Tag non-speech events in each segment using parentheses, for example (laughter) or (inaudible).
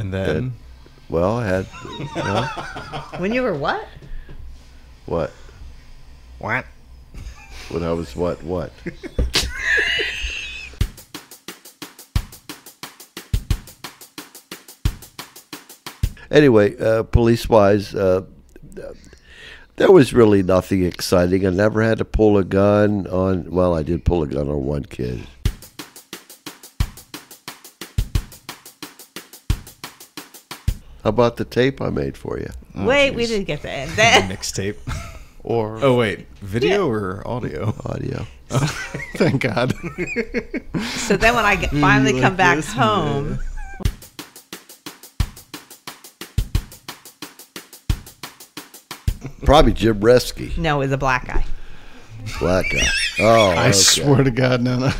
And then Well, I had well, When you were what? what? what? When I was what? What? anyway, uh, police wise, uh, there was really nothing exciting. I never had to pull a gun on. Well, I did pull a gun on one kid. How about the tape I made for you? Oh, wait, we didn't get to (laughs) end that. Mixtape. Or (laughs) Oh wait, video or audio? Audio. (laughs) Oh, thank God. So then when I get, finally like come back this? home, Probably Jim Reski, no, it was a black guy. black guy. Oh, I okay. swear to God, no, no.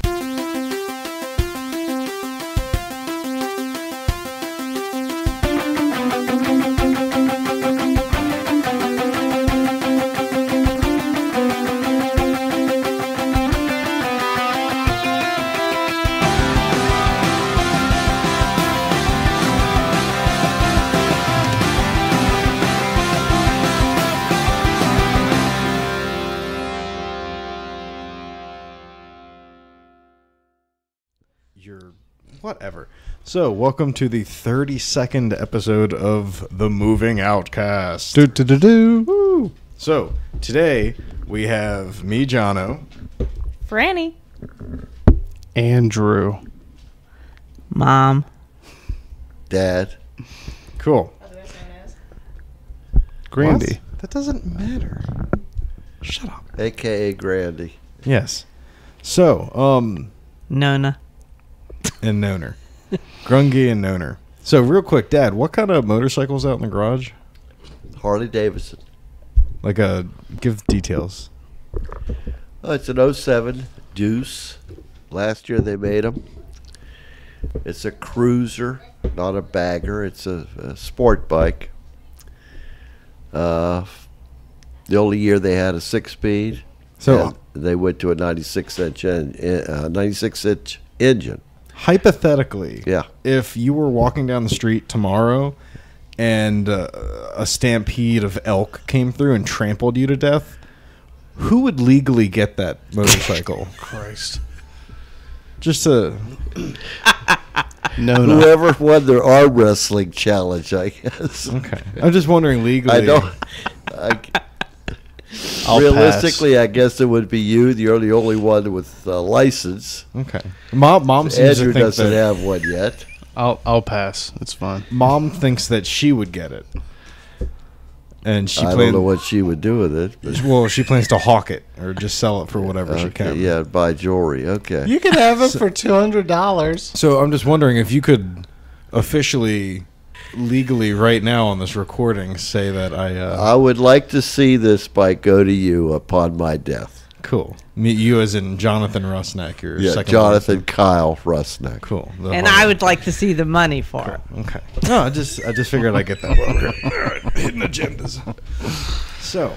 Welcome to the 32nd episode of the Moving Outcast. Do do do do. Woo! So, today we have me, Jono. Franny. Andrew. Mom. Dad. Cool. Grandy. What? That doesn't matter. Shut up. AKA Grandy. Yes. So, um, Nona. and Noner. Grungy and Noner. So, real quick, Dad, what kind of motorcycles out in the garage? Harley Davidson. Like, uh, give details. Oh, it's an 07 Deuce. Last year they made them. It's a cruiser, not a bagger. It's a, a sport bike. Uh, the only year they had a six speed. So, they went to a 96 inch en- uh, 96 inch engine. Hypothetically, Yeah. if you were walking down the street tomorrow and uh, a stampede of elk came through and trampled you to death, who would legally get that (laughs) motorcycle? Christ. Just a No, no. Whoever won their arm wrestling challenge, I guess. okay. I'm just wondering legally. I don't. I, I'll realistically, I guess it would be you. You're the only one with a license. Okay. Mom, mom seems Andrew to think doesn't that have one yet. I'll I'll pass. It's fine. mom thinks that she would get it, and she I don't know what she would do with it. But, well, she plans to hawk it or just sell it for whatever she can. yeah, buy jewelry. Okay. You can have it for two hundred dollars. So I'm just wondering if you could officially, legally, right now on this recording, say that I. Uh, I would like to see this bike go to you upon my death. cool. Meet you as in Jonathan Russnack, your Yeah, second. Jonathan Kyle Rusnack. Cool. The And I would like to see the money for it. Okay. No, I just I just figured I'd get that. (laughs) Okay. Hidden agendas. So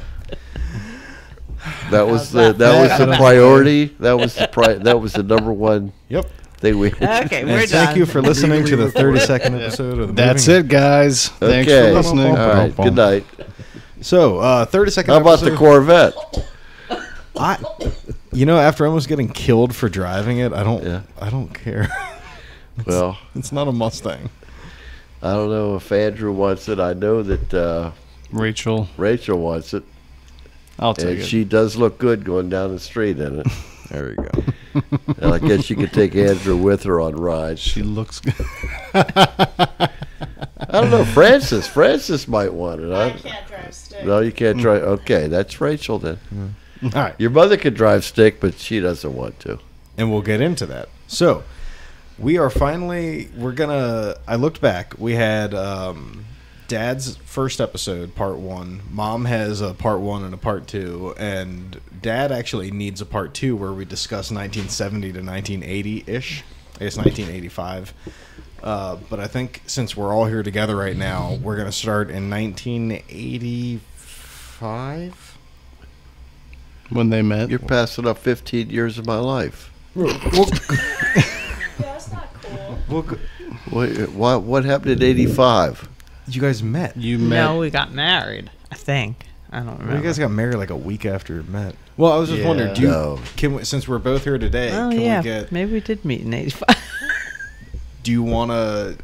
That was the that was the priority. That was the pri- that was the number one Yep. Thing we. Okay, we're done. thank done. you for listening to the 32nd episode of the That's Moving- it, guys. Thanks Okay. for listening. All right. Good night. So, uh, 32nd How about the episode- Corvette? I, you know, after almost getting killed for driving it, I don't Yeah. I don't care. (laughs) Well, it's not a Mustang. I don't know if Andrew wants it. I know that uh, Rachel, Rachel wants it, I'll take and it. she does look good going down the street in it. (laughs) There you go. And I guess you could take Andrew with her on rides. she looks good. I don't know, Francis. Francis might want it. I, can't drive stick. no, you can't drive. Okay, that's Rachel then. All right. Your mother could drive stick, but she doesn't want to. and we'll get into that. So, we are finally we're gonna. I looked back. We had um, Dad's first episode, part one. Mom has a part one and a part two, and Dad actually needs a part two where we discuss 1970 to 1980 ish. I guess 1985. Uh, but I think since we're all here together right now, we're gonna start in 1985. when they met. You're passing up 15 years of my life. We'll, (laughs) That's not cool. we'll, What, what, what happened in 85? You guys met. You met. No, we got married. I think. I don't Well, remember. you guys got married like a week after you met. Well, I was just wondering, do you, No. can we, since we're both here today, oh can yeah, we get? maybe we did meet in '85. Do you want to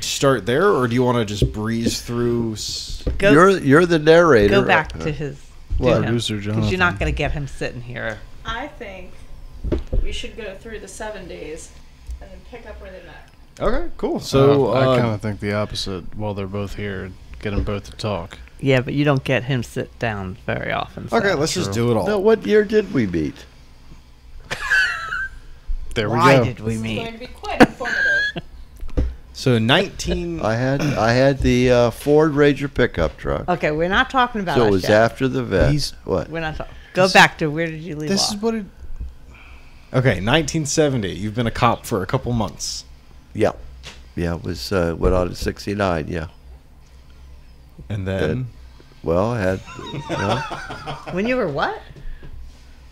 start there, or do you want to just breeze through? s- go you're you're the narrator. go back to uh-huh. his. What? Producer Because Jonathan. you're not going to get him sitting here. I think we should go through the seven days and then pick up where they met. Okay, cool. So Uh, I uh, kind of think the opposite. While they're both here, get them both to talk. Yeah, but you don't get him sit down very often. so- okay, let's just do it all. No, what year did we meet? (laughs) There we Why go. did we It's going meet? to be quite informative. (laughs) So nineteen. I had I had the uh, Ford Ranger pickup truck. Okay, we're not talking about. so it was yet. after the vet. He's- what? We're not talking. Go back to where did you leave This off? is what it. okay, nineteen seventy. You've been a cop for a couple months, Yeah, yeah. It was uh, went on in '69. Yeah. and then Well, I had you know, (laughs) when you were what?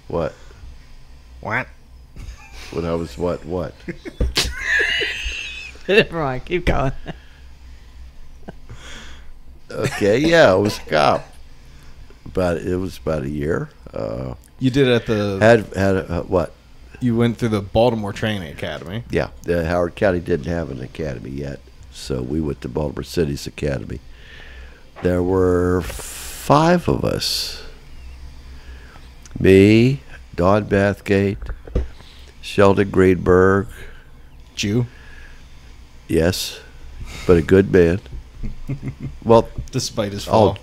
what what? when I was what what. (laughs) Never mind. Keep going. Okay, yeah, I was a cop. But it was about a year. Uh, You did it at the. had had uh, what? You went through the Baltimore Training Academy. Yeah, the Howard County didn't have an academy yet, so we went to Baltimore City's academy. There were five of us. Me, Don Bathgate, Sheldon Greenberg, Jew, yes, but a good man. (laughs) well, despite his Oh, fall.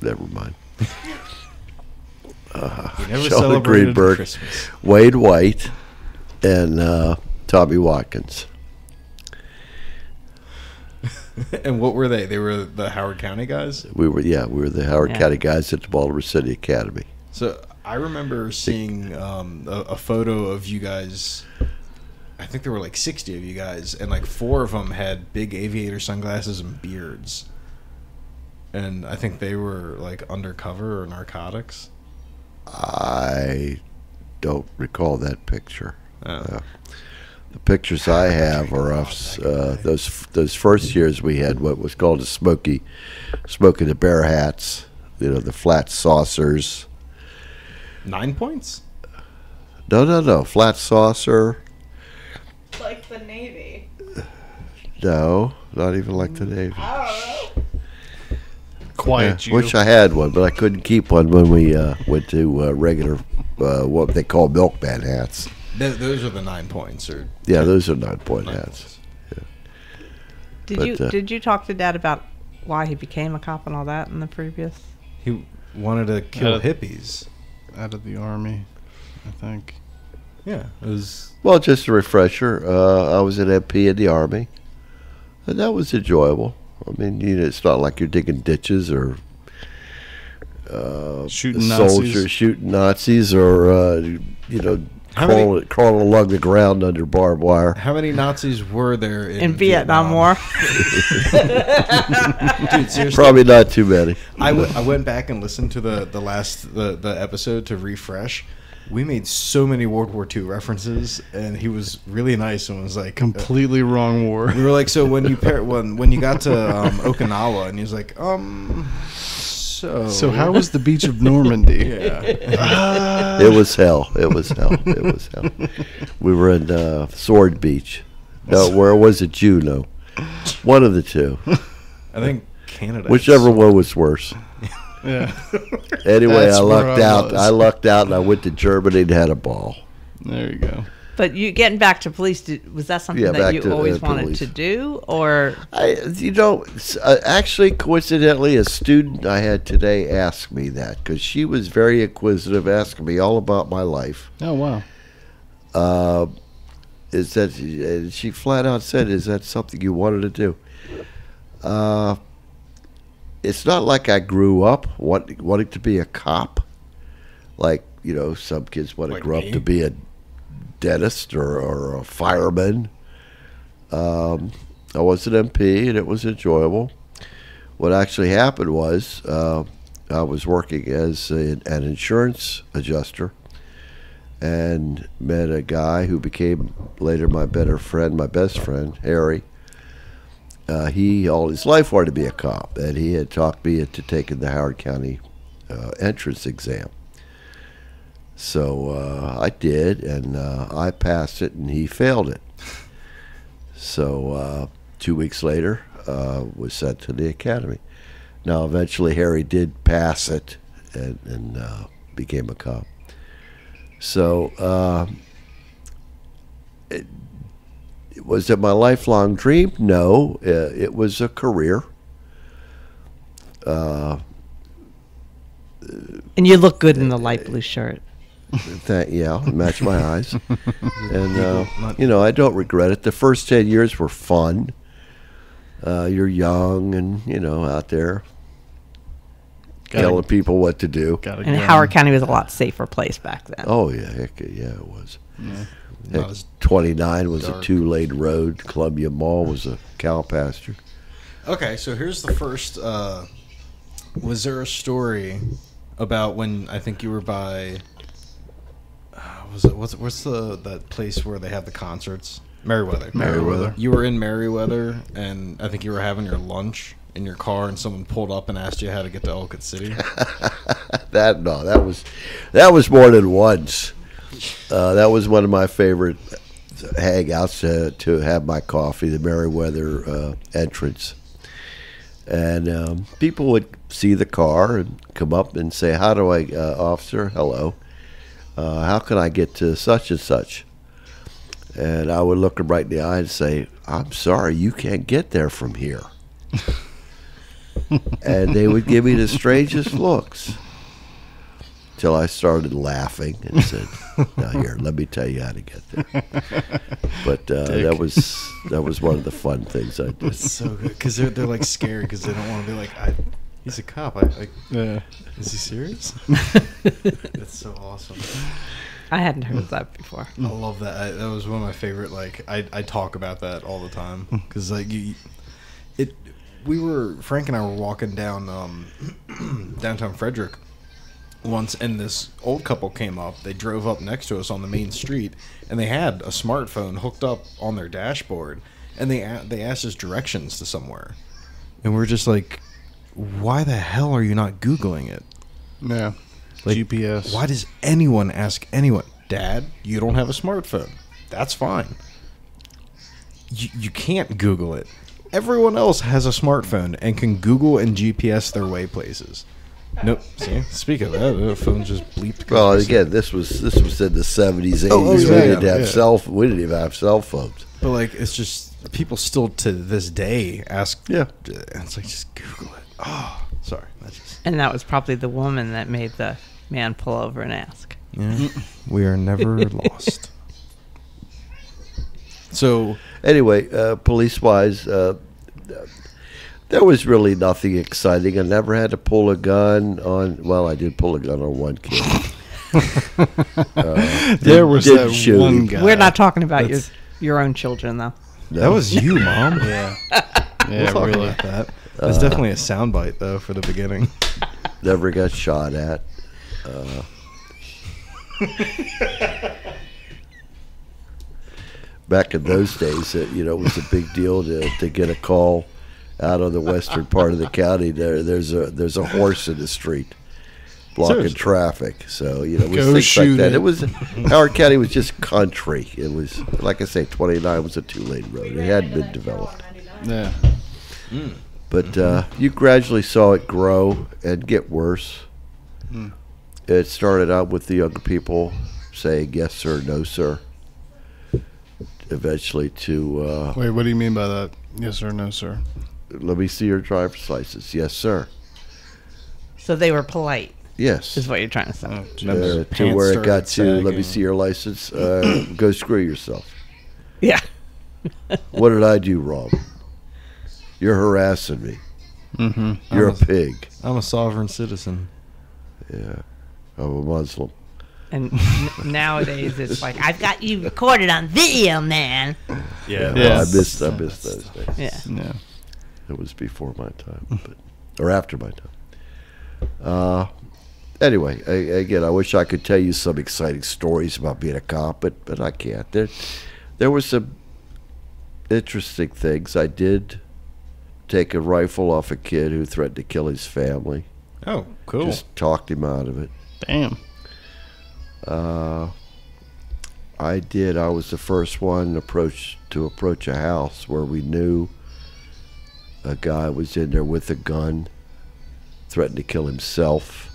never mind. He never Sheldon Greenberg. Christmas. Wade White and uh, Tommy Watkins. (laughs) and what were they? They were the Howard County guys. We were, yeah, we were the Howard Yeah. County guys at the Baltimore City Academy. So I remember seeing um, a, a photo of you guys. I think there were like sixty of you guys, and like four of them had big aviator sunglasses and beards. And I think they were like undercover or narcotics. I don't recall that picture. Oh. Uh, the pictures I have are of uh, those those first years we had what was called a smoky, smoky the bear hats, you know, the flat saucers. Nine points. No, no, no, flat saucer. like the Navy. No, not even like the Navy. I don't know. Quiet Yeah, you. Wish I had one, but I couldn't keep one when we uh, went to uh, regular, uh, what they call milkman hats. Th- those are the nine points, or Yeah, those are nine point nine hats. points. Did But, you uh, did you talk to Dad about why he became a cop and all that in the previous? He wanted to kill hippies. out of the army, I think. Yeah, it was. Well, just a refresher. Uh, I was an MP in the Army, and that was enjoyable. I mean, you know, it's not like you're digging ditches or uh, Shooting soldiers Nazis. shooting Nazis or uh, you know How many- crawling, crawling along the ground under barbed wire. How many Nazis were there in, In Vietnam War. (laughs) (laughs) Dude, Probably not too many. I, w- I went back and listened to the the last the, the episode to refresh. We made so many World War II references, and he was really nice and was like, uh, Completely wrong war. we were like, so when you pair when when you got to um, Okinawa, and he was like, um, so So how was the beach of Normandy? (laughs) yeah, It was hell. It was hell. It was hell. We were in uh, Sword Beach. No, where was it? Juno. One of the two. I think Canada, Whichever one was worse. Yeah. (laughs) Anyway, That's I lucked I out. I lucked out, and I went to Germany and had a ball. There you go. But you getting back to police? Did, was that something Yeah, that you to, uh, always wanted police. to do, or I, you know, uh, actually, coincidentally, a student I had today asked me that because she was very inquisitive, asking me all about my life. Oh wow. Uh, is that and she flat out said, "Is that something you wanted to do?" Uh, it's not like I grew up wanting, wanting to be a cop, like you know some kids want to Like grow me? up to be a dentist or, or a fireman. Um, I was an MP and it was enjoyable. What actually happened was uh, I was working as a, an insurance adjuster, and met a guy who became later my better friend, my best friend, Harry. Uh, he all his life wanted to be a cop, and he had talked me into taking the Howard County uh, entrance exam. So uh, I did, and uh, I passed it, and he failed it. So uh, two weeks later, uh, was sent to the academy. Now, eventually, Harry did pass it and, and became a cop. So, it, was it my lifelong dream? No, uh, it was a career. Uh, And you look good in the light blue shirt. that yeah, match my (laughs) eyes, and uh, you know I don't regret it. The first ten years were fun. Uh, you're young and you know out there Gotta- telling people what to do. Got And gun. Howard County was a lot safer place back then. Oh yeah, heck yeah, it was. Yeah. Not Heck, as 29 was dark. a two lane road. Columbia Mall was a cow pasture. Okay, so here's the first. Uh, was there a story about when I think you were by? Uh, was it what's what's the that place where they have the concerts? Merriweather. Merriweather. You were in Merriweather, and I think you were having your lunch in your car, and someone pulled up and asked you how to get to Ellicott City. (laughs) That no, that was that was more than once. Uh, that was one of my favorite hangouts to, to have my coffee, the Merriweather uh, entrance. And um, people would see the car and come up and say, "How do I, uh, officer? Hello. Uh, how can I get to such and such?" And I would look them right in the eye and say, "I'm sorry, you can't get there from here." (laughs) and they would give me the strangest looks till I started laughing and said, (laughs) "Now here, let me tell you how to get there." (laughs) But uh, that was that was one of the fun things I did. It's so good because they're they're like scared because they don't want to be like, I, he's a cop. I, I Yeah. is he serious? (laughs) That's so awesome. I hadn't heard that before. I love that. I, that was one of my favorite. Like I, I talk about that all the time because like you, it. We were Frank and I were walking down um, (clears throat) downtown Frederick once, and this old couple came up. They drove up next to us on the main street, and they had a smartphone hooked up on their dashboard, and they a- they asked us directions to somewhere, and we're just like, why the hell are you not googling it? Yeah. Like, GPS. Why does anyone ask anyone, Dad, you don't have a smartphone? That's fine. You, you can't Google it. Everyone else has a smartphone and can Google and GPS their way places. Nope. See, speak of that, the phone just bleeped. Well, again, this was this was in the seventies, eighties. Oh, oh, we yeah, didn't yeah, have yeah. cell. We didn't even have cell phones. but like, it's just people still to this day ask. Yeah. It's like just Google it. Oh, sorry. That's just. And that was probably the woman that made the man pull over and ask. Yeah. we are never (laughs) lost. So Anyway, uh, police wise, uh, there was really nothing exciting. I never had to pull a gun on. Well, I did pull a gun on one kid. (laughs) Uh, there was that shoot one guy. We're not talking about your That's- your own children though. that was you, Mom. (laughs) Yeah. We'll Yeah, talk really. about that. That's definitely a soundbite though for the beginning. (laughs) never got shot at. Uh, back in those days, it, you know, it was a big deal to, to get a call out on the western part of the county. There, there's a there's a horse in the street blocking Seriously? traffic. So you know, it was things like that. it. It was Howard County was just country. It was like I say, 29 was a two lane road. It hadn't been developed. Yeah. But uh, you gradually saw it grow and get worse. Hmm. It started out with the younger people saying yes sir, no sir. Eventually to uh, Wait, what do you mean by that? Yes or no, sir? Let me see your driver's license. Yes sir. So they were polite, Yes. is what you're trying to say. Oh, Uh, to where it got to let me see your license. Uh, (clears throat) go screw yourself. Yeah. What did I do wrong? You're harassing me. Mm-hmm. You're a Almost- pig. I'm a sovereign citizen. Yeah. I'm a Muslim. And n- nowadays it's like I've got you recorded on video, man. Yeah, Well, I Yes. missed I missed those days. Yeah. Yeah. It was before my time, but or after my time. Uh, anyway, I, again, I wish I could tell you some exciting stories about being a cop, but but I can't. There, there were some interesting things. I did take a rifle off a kid who threatened to kill his family. Oh, cool. Just talked him out of it. Damn. Uh, I did. I was the first one approach to approach a house where we knew a guy was in there with a gun, threatened to kill himself.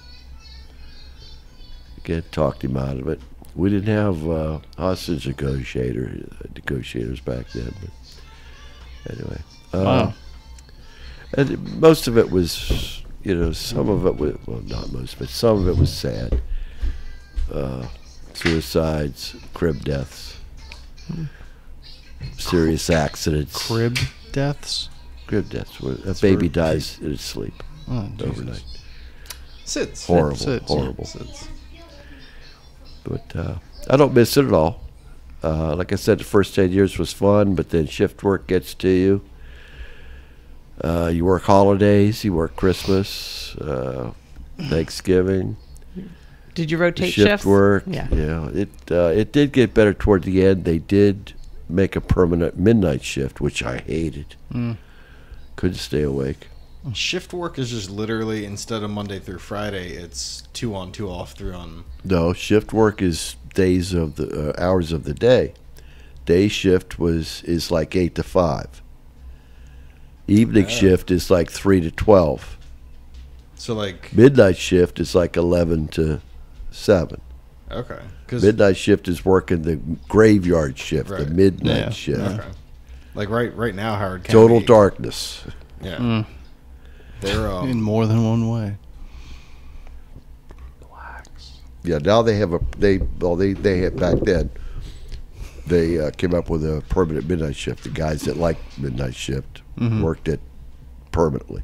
Again, talked him out of it. We didn't have uh, hostage negotiator negotiators back then, but anyway. Uh, Wow. and most of it was, you know, some of it was well, not most, but some of it was sad. Uh, suicides, crib deaths, serious accidents. Crib deaths. Crib deaths. Where a baby where- dies in his sleep Oh, overnight. Sits. Horrible, Sits, horrible. Sits. But uh, I don't miss it at all. Uh, like I said, the first 10 years was fun, but then shift work gets to you. Uh, you work holidays, you work Christmas, uh, Thanksgiving, Did you rotate shift shifts? work. Yeah. yeah. It uh, it did get better toward the end. They did make a permanent midnight shift, which I hated. Mm. Couldn't stay awake. Shift work is just literally instead of Monday through Friday, it's two on, two off, three on. No, shift work is days of the uh, hours of the day. Day shift was is like eight to five. Evening shift is like three to twelve. So like, Midnight shift is like eleven to seven. okay, because Midnight shift is working the graveyard shift, the midnight Yeah. shift. okay, like right right now, Howard County. Total darkness. Yeah, Mm. they're (laughs) um, In more than one way. Yeah, now they have a they well they they had back then. They uh, came up with a permanent midnight shift. The guys that like midnight shift Mhm. worked it permanently.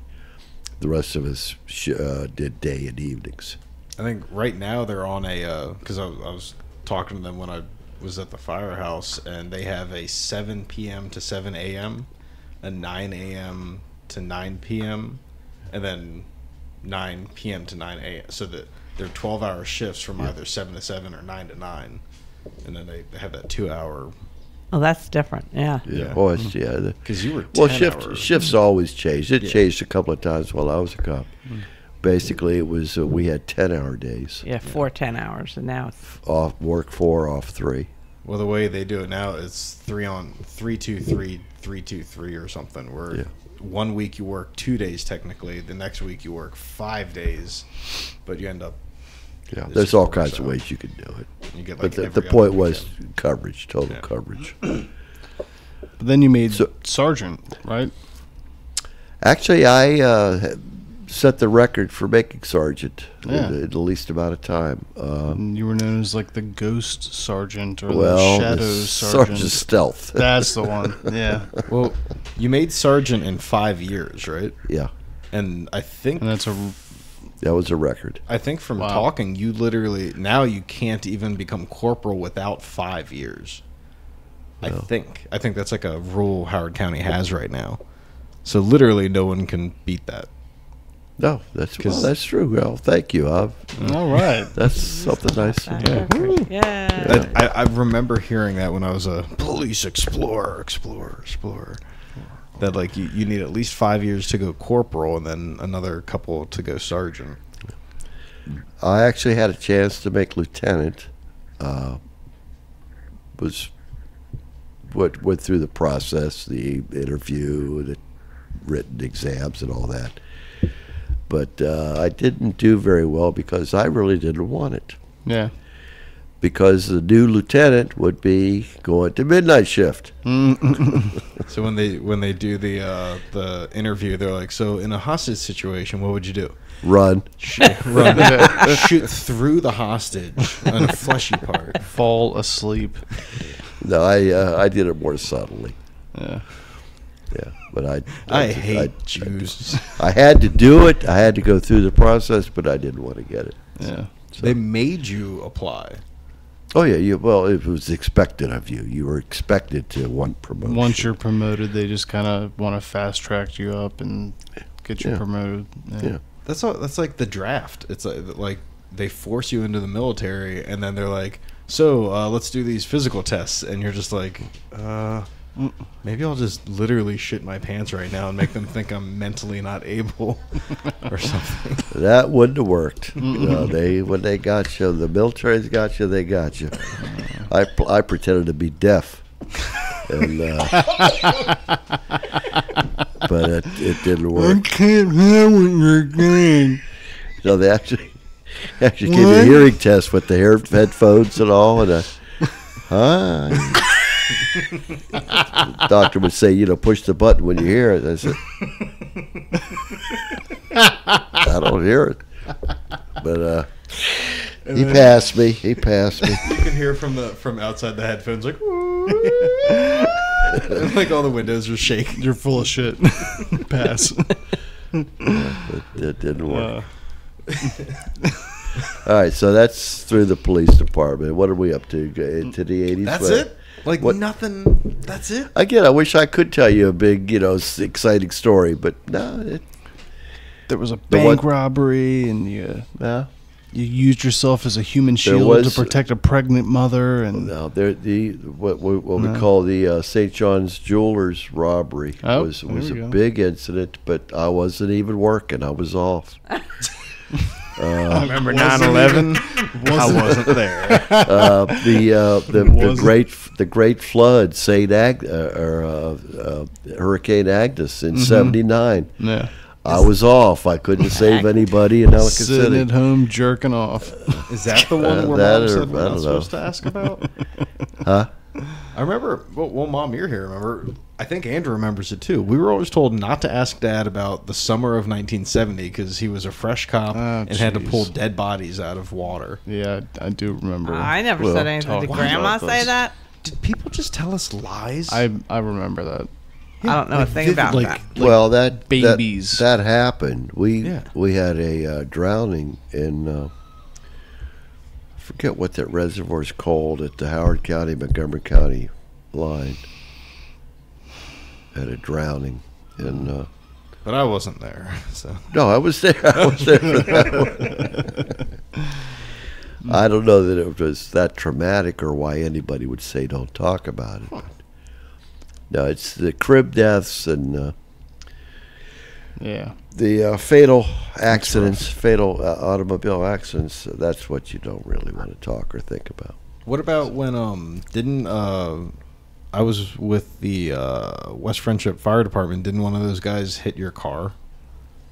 The rest of us sh- uh, did day and evenings. I think right now they're on a because I, I was talking to them when I was at the firehouse, and they have a 7 p.m. to 7 a.m., a 9 a.m. to 9 p.m., and then 9 p.m. to 9 a.m. So that they're 12-hour shifts from either 7 to 7 or 9 to 9, and then they, they have that two-hour Oh, that's different. Yeah. Yeah. Oh, it's, yeah. Because (laughs) you were 10 well, shift hour- shifts always changed. It Yeah. changed a couple of times while I was a cop. Mm-hmm. Basically, it was uh, we had ten hour days. Yeah, four ten hours, and now it's Off work four, off three. Well, the way they do it now is three on three two three three two three or something. Where Yeah. one week you work two days technically, the next week you work five days, but you end up Yeah, there's all kinds of ways you can do it. you get But the, the point was weekend. coverage, total Yeah. coverage. (clears throat) But then you made So- sergeant, right? Actually, I uh, had set the record for making sergeant Yeah. in, the, in the least amount of time. Um, you were known as like the ghost sergeant or well, the the shadow sergeant. sergeant stealth. (laughs) That's the one. Yeah. (laughs) Well, you made sergeant in five years, right? yeah, And I think And that's a that was a record. I think from Wow. talking, you literally now you can't even become corporal without five years. I think. I think that's like a rule Howard County has right now. So literally, no one can beat that. No, that's well, 'Cause- that's true. Well, thank you. I've, all right. (laughs) that's something nice. that Yeah. record. Yeah. I, I, I remember hearing that when I was a police explorer, explorer, explorer. That like you, you need at least five years to go corporal, and then another couple to go sergeant. I actually had a chance to make lieutenant. Uh, was what went through the process, the interview, the written exams, and all that. But uh, I didn't do very well because I really didn't want it. Yeah. Because the new lieutenant would be going to midnight shift. (laughs) So when they when they do the uh, the interview, they're like, "So in a hostage situation, what would you do? Run. Shoot, run, (laughs) (laughs) shoot through the hostage on a fleshy part." Fall asleep. No, I uh, I did it more subtly. Yeah. Yeah, but I I I- hate I- Jews. I had to do it. I had to go through the process, but I didn't want to get it. Yeah. They made you apply. Oh yeah, you, well, it was expected of you. You were expected to want promotion. Once you're promoted, they just kind of want to fast track you up and get you Yeah. promoted. Yeah. That's all, that's like the draft. It's like, like they force you into the military, and then they're like, "So uh, let's do these physical tests," and you're just like, uh, maybe I'll just literally shit my pants right now and make them think I'm mentally not able (laughs) or something. That wouldn't have worked. no, they when they got you, the military's got you. They got you. I I pretended to be deaf, and uh, (laughs) but it, it didn't work. I can't hear what you're saying. No, they actually actually gave me a hearing test with the hair headphones and all, and uh, huh. (laughs) Doctor would say, you know, push the button when you hear it. I said, I don't hear it. But uh, he passed me. He passed me. You can hear from the from outside the headphones like, And, (laughs) like all the windows are shaking. You're full of shit. (laughs) Pass. It, it didn't work. Uh, All right, so that's through the police department. What are we up to? Go Into the eighties? That's it. Like What- nothing. That's it. Again, I wish I could tell you a big, you know, exciting story, but no, it, there was a The one- bank robbery, and you no, you used yourself as a human shield was- to protect a pregnant mother, and no. There, the what what, what No. we call the uh, St. John's Jewelers robbery Oh, was was a go. big incident, but I wasn't even working. I was off. (laughs) I remember 9/11? (laughs) I wasn't there. (laughs) uh, the uh, the, the great the great flood, Saint Ag- uh, or uh, uh, Hurricane Agnes in '79. yeah, I was off. I couldn't (laughs) save anybody in Ellicott sitting City. at home jerking off. Is that the one Uh, where mom or- said we're I not don't know. supposed to ask about? Huh? I remember. Well, well, mom, you're here. Remember? I think Andrew remembers it too. We were always told not to ask Dad about the summer of 1970 because he was a fresh cop Oh, and had to pull dead bodies out of water. Yeah, I do remember. I never Well, said anything. Did Grandma say that? Did people just tell us lies? I I remember that. I don't know like a thing vivid- about like- that. well, that that- babies. That, happened. We Yeah. we had a uh, drowning in. Uh, I forget what that reservoir is called at the Howard County Montgomery County line. Had a drowning, and uh, but I wasn't there. (laughs) So no, I was there. I was there for that one. (laughs) I don't know that it was that traumatic or why anybody would say don't talk about it. But no, it's the crib deaths and. Uh, Yeah, the uh, fatal accidents, fatal uh, automobile accidents, that's what you don't really want to talk or think about. What about when um didn't uh I was with the uh West Friendship Fire Department, didn't one of those guys hit your car?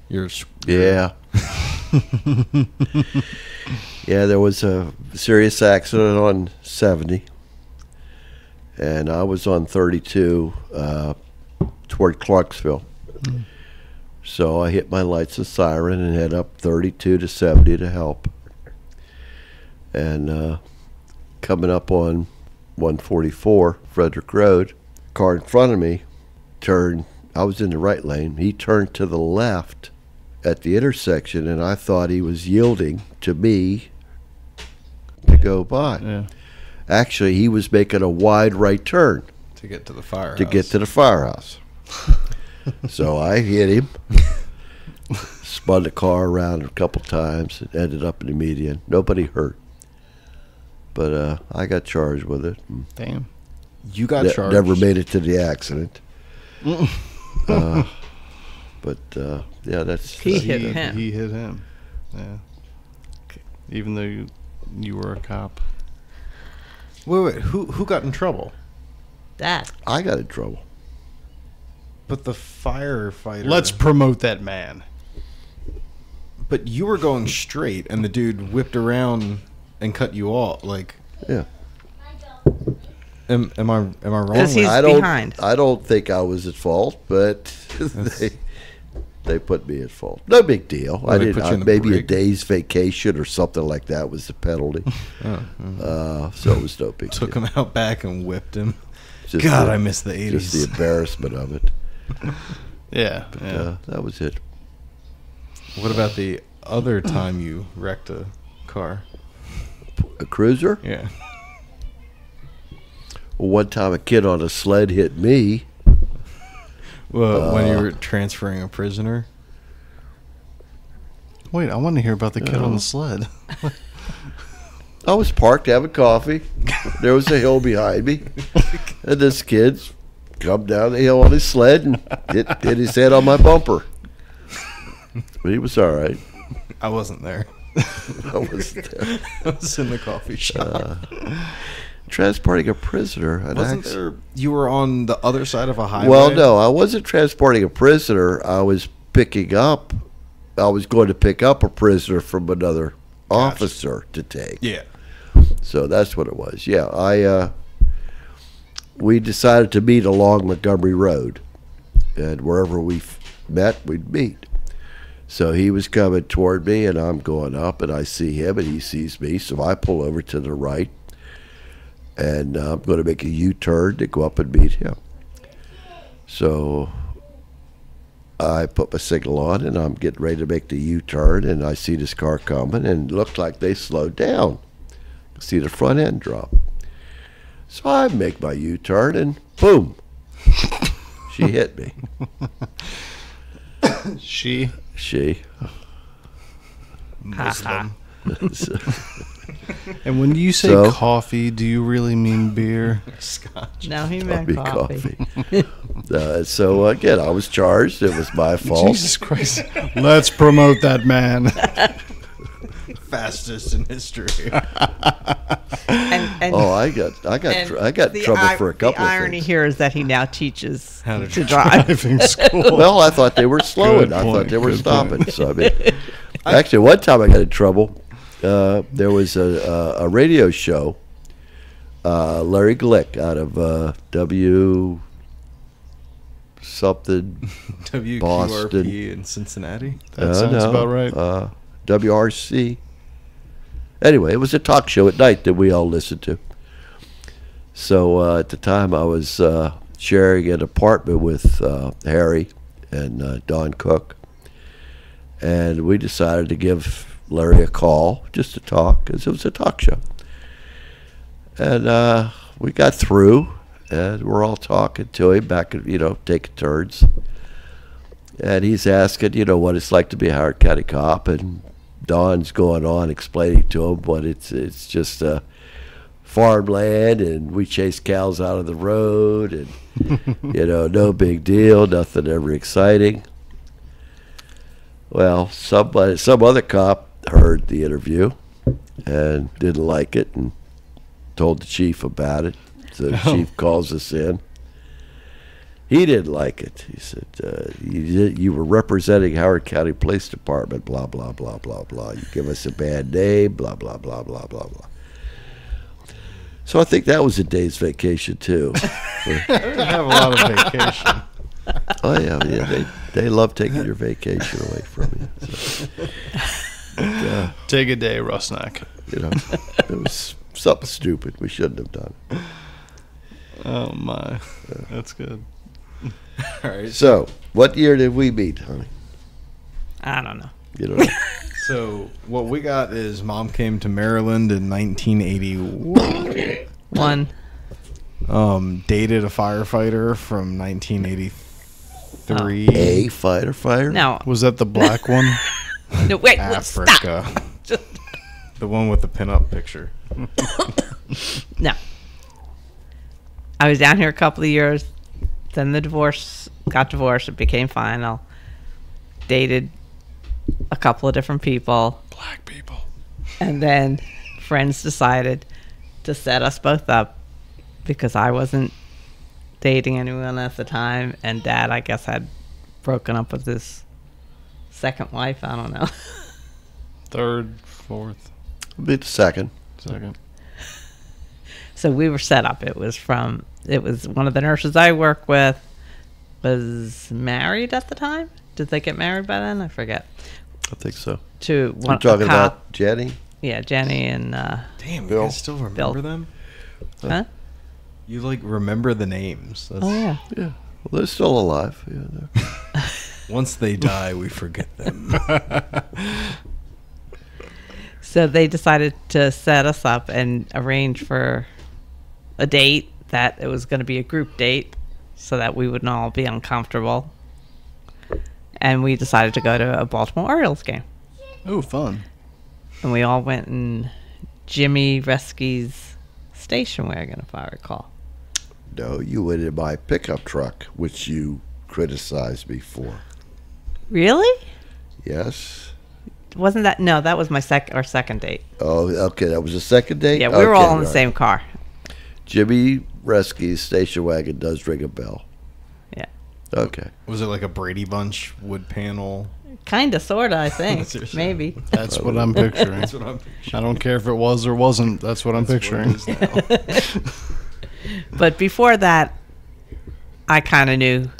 Your Yeah. (laughs) yeah, there was a serious accident on 70, and I was on 32 uh, toward Clarksville. So I hit my lights and siren and head up 32 to 70 to help. And uh, coming up on 144 Frederick Road, car in front of me turned. I was in the right lane. He turned to the left at the intersection, and I thought he was yielding to me to go by. yeah. Actually, he was making a wide right turn to get to the fire. to get to the firehouse. (laughs) so I hit him, spun the car around a couple times, and ended up in the median. Nobody hurt, but uh, I got charged with it. Damn. you got ne- charged. Never made it to the accident. uh, (laughs) but uh, yeah, that's He that's- hit he, him. He hit him. Yeah. Even though you, you were a cop. Wait, wait, who who got in trouble? That I got in trouble. But the firefighter. Let's promote that man. But you were going straight, and the dude whipped around and cut you off. Like, Yeah. am, am I am I wrong? Because he's I don't. behind. I don't think I was at fault, but (laughs) they they put me at fault. No big deal. Well, I they did put you in the maybe a day's vacation or something like that was the penalty. (laughs) Oh, Uh, so it was no big took deal. him out back and whipped him. Just God, the- I miss the eighties. just the (laughs) embarrassment of it. Yeah. yeah. Uh, that was it. What about the other time you wrecked a car? A cruiser. Yeah. Well, one time a kid on a sled hit me. Well, when you Uh, were transferring a prisoner. Wait, I want to hear about the kid on the sled. (laughs) I was parked having coffee. There was a hill behind me, (laughs) and this kid's come down the hill on his sled and hit, hit his head on my bumper. But he was all right. I wasn't there. (laughs) I was there. (laughs) I was in the coffee shop. transporting a prisoner. Wasn't acc- there? You were on the other side of a highway. Well, no, I wasn't transporting a prisoner. I was picking up. I was going to pick up a prisoner from another officer to take. Yeah. So that's what it was. Yeah, I. Uh, we decided to meet along Montgomery Road, and wherever we met, we'd meet. So he was coming toward me, and I'm going up, and I see him, and he sees me. So I pull over to the right, and I'm going to make a U-turn to go up and meet him. So I put my signal on, and I'm getting ready to make the U-turn, and I see this car coming, and it looked like they slowed down see the front end drop. So I make my U turn and boom, (laughs) she hit me. She. She. (laughs) Muslim. So- And when you say So? coffee, do you really mean beer? (laughs) Scotch. No, he meant Coffee, coffee. (laughs) uh, so again, I was charged. It was my fault. Jesus Christ. Let's promote that man. Fastest in history. And, and, Oh, I got, I got, tr- I got trouble ir- for a couple The of irony things. here is that he now teaches How to to drive. Driving (laughs) school. Well, I thought they were slowing. Good I thought they were stopping. point. So I mean, (laughs) actually, one time I got in trouble. Uh, there was a, a, a radio show. Uh, Larry Glick out of uh, W something. (laughs) WQRP Boston. in Cincinnati. That Uh, sounds no, about right. Uh, WRC. Anyway, it was a talk show at night that we all listened to. So uh, at the time, I was uh, sharing an apartment with uh, Harry and uh, Don Cook, and we decided to give Larry a call just to talk because it was a talk show. And uh, we got through, and we're all talking to him back, you know, taking turns and he's asking, you know, what it's like to be a Howard County cop, and Don's going on explaining to him what it's it's just uh, farmland, and we chase cows out of the road, and (laughs) you know, no big deal, nothing ever exciting. Well, somebody, some other cop heard the interview and didn't like it, and told the chief about it. So the Oh. chief calls us in. He didn't like it. He said, uh, you, you were representing Howard County Police Department, blah, blah, blah, blah, blah. You give us a bad name, blah, blah, blah, blah, blah, blah. So I think that was a day's vacation, too. (laughs) I have a lot of vacation. (laughs) oh, yeah, yeah. They, they love taking your vacation away from you. So, uh, Take a day, Rusnak. you know, it was something stupid we shouldn't have done. Oh my, that's good. (laughs) All right. So, what year did we meet, honey? I don't know. You know, (laughs) So what we got is mom came to Maryland in 1981. One. Um, dated a firefighter from 1983. a fighter fire. No. Was that the black one? (laughs) No, wait, wait, stop. Africa. the one with the pinup picture. No. I was down here a couple of years. Then the divorce got divorced. It became final. Dated a couple of different people. black people. And then friends decided to set us both up because I wasn't dating anyone at the time. And dad, I guess, had broken up with his second wife. I don't know. (laughs) Third, fourth, Be the second. second. so we were set up. It was from it was one of the nurses I work with was married at the time. Did they get married by then? I forget. I think so. To one You're talking about Jenny? yeah, Jenny and uh, Damn, Bill. you guys still remember Bill. them? huh? You like remember the names. That's, Oh yeah. Yeah. Well, they're still alive. Yeah, (laughs) they're- Once they die, we forget them. (laughs) So they decided to set us up and arrange for a date that it was going to be a group date so that we wouldn't all be uncomfortable. And we decided to go to a Baltimore Orioles game. Oh, fun. and we all went in Jimmy Resky's station wagon, if I recall. No, you went in my pickup truck, which you criticized me for. Really? Yes. Wasn't that no? That was my second our second date. Oh, okay. That was the second date. Yeah, we were all Okay, in the same car. Jimmy Resky's station wagon does ring a bell. Yeah. Okay. Was it like a Brady Bunch wood panel? Kinda, sorta, I (laughs) think. Seriously. Maybe. That's what I'm picturing. That's what I'm. I don't care if it was or wasn't. That's what I'm that's what picturing. it is. (laughs) But before that, I kind of knew,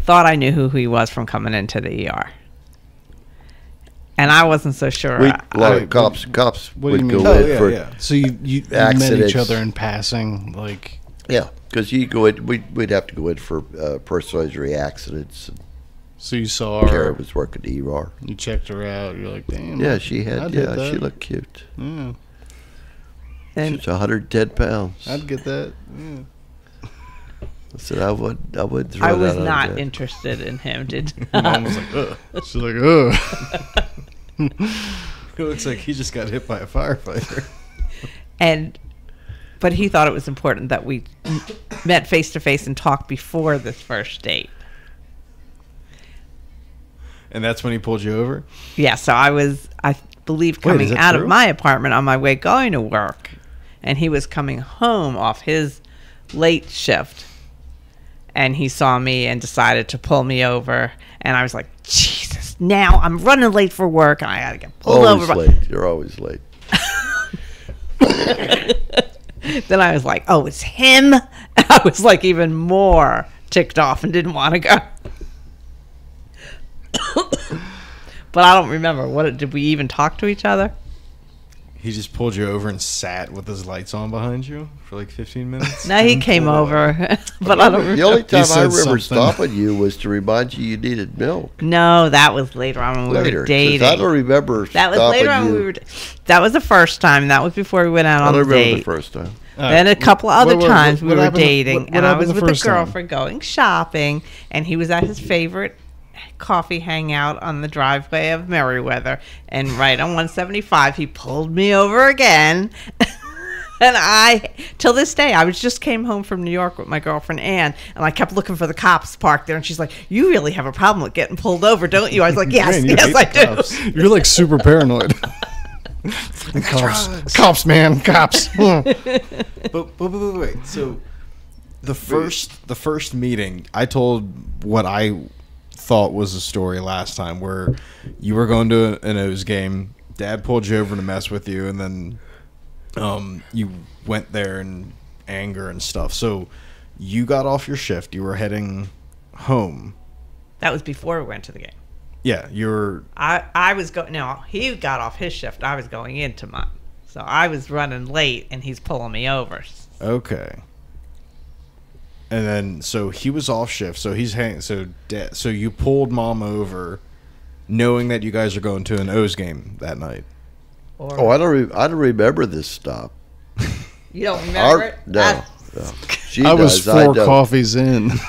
thought I knew who he was from coming into the ER. And I wasn't so sure. We, I- a lot I- of cops cops what do would you go mean? in Oh, yeah, for yeah. So you you, you met each other in passing, like yeah, because you go in. We'd, we'd have to go in for uh, personal injury accidents. And so you saw her. Kara her, was working the ER. you checked her out. You're like, damn. Yeah, she had. I'd Yeah, she looked cute. Yeah, and She's 110 pounds. I'd get that. Yeah. I said I would. I would. Throw I was on not interested in him. Did (laughs) Mom was like, ugh. She's like, ugh. (laughs) It looks like he just got hit by a firefighter. and but he thought it was important that we met face to face and talked before this first date. And that's when he pulled you over. Yeah, so I was, I believe, coming that out true? of my apartment on my way going to work, and he was coming home off his late shift, and he saw me and decided to pull me over, and I was like, Now I'm running late for work, and I got to get pulled Always over. by-" late. You're always late. (laughs) then I was like, oh, it's him. (laughs) I was like even more ticked off and didn't want to go. (coughs) but I don't remember what did we even talk to each other? He just pulled you over and sat with his lights on behind you for like 15 minutes. No, he (laughs) came over, (laughs) but I don't Remember. The only time I remember something. stopping you was to remind you you needed milk. No, that was later on when we Later, were 'cause I don't remember. That was stopping later on you. when we were. That was the first time. That was before we went out I on don't the remember date. the first time. Then a couple other what- times what we were happened the- dating, what- what and I was the with first a time? girlfriend going shopping, and he was at his favorite coffee hangout on the driveway of Merriweather. And right on 175, he pulled me over again. (laughs) and I, till this day, I was just came home from New York with my girlfriend Ann, and I kept looking for the cops parked there. And she's like, "You really have a problem with getting pulled over, don't you?" I was like, "Yes, Man, yes, I the do." You're like super paranoid. (laughs) cops, cops, man, cops. (laughs) Hmm. But, but, but, but wait. So the first the first meeting, I told what I thought was a story last time, where you were going to an O's game. Dad pulled you over to mess with you, and then um, you went there in anger and stuff. So you got off your shift. You were heading home. That was before we went to the game. Yeah, you were. I I was going. No, he got off his shift. I was going into mine. So I was running late, and he's pulling me over. Okay. And then so he was off shift, so he's hanging. so da- so you pulled mom over knowing that you guys are going to an O's game that night. Or, Oh, I don't. Re- I don't remember this stop. you don't remember Our- it? no, That's- no. (laughs) She I was does, I four don't. coffees in. (laughs)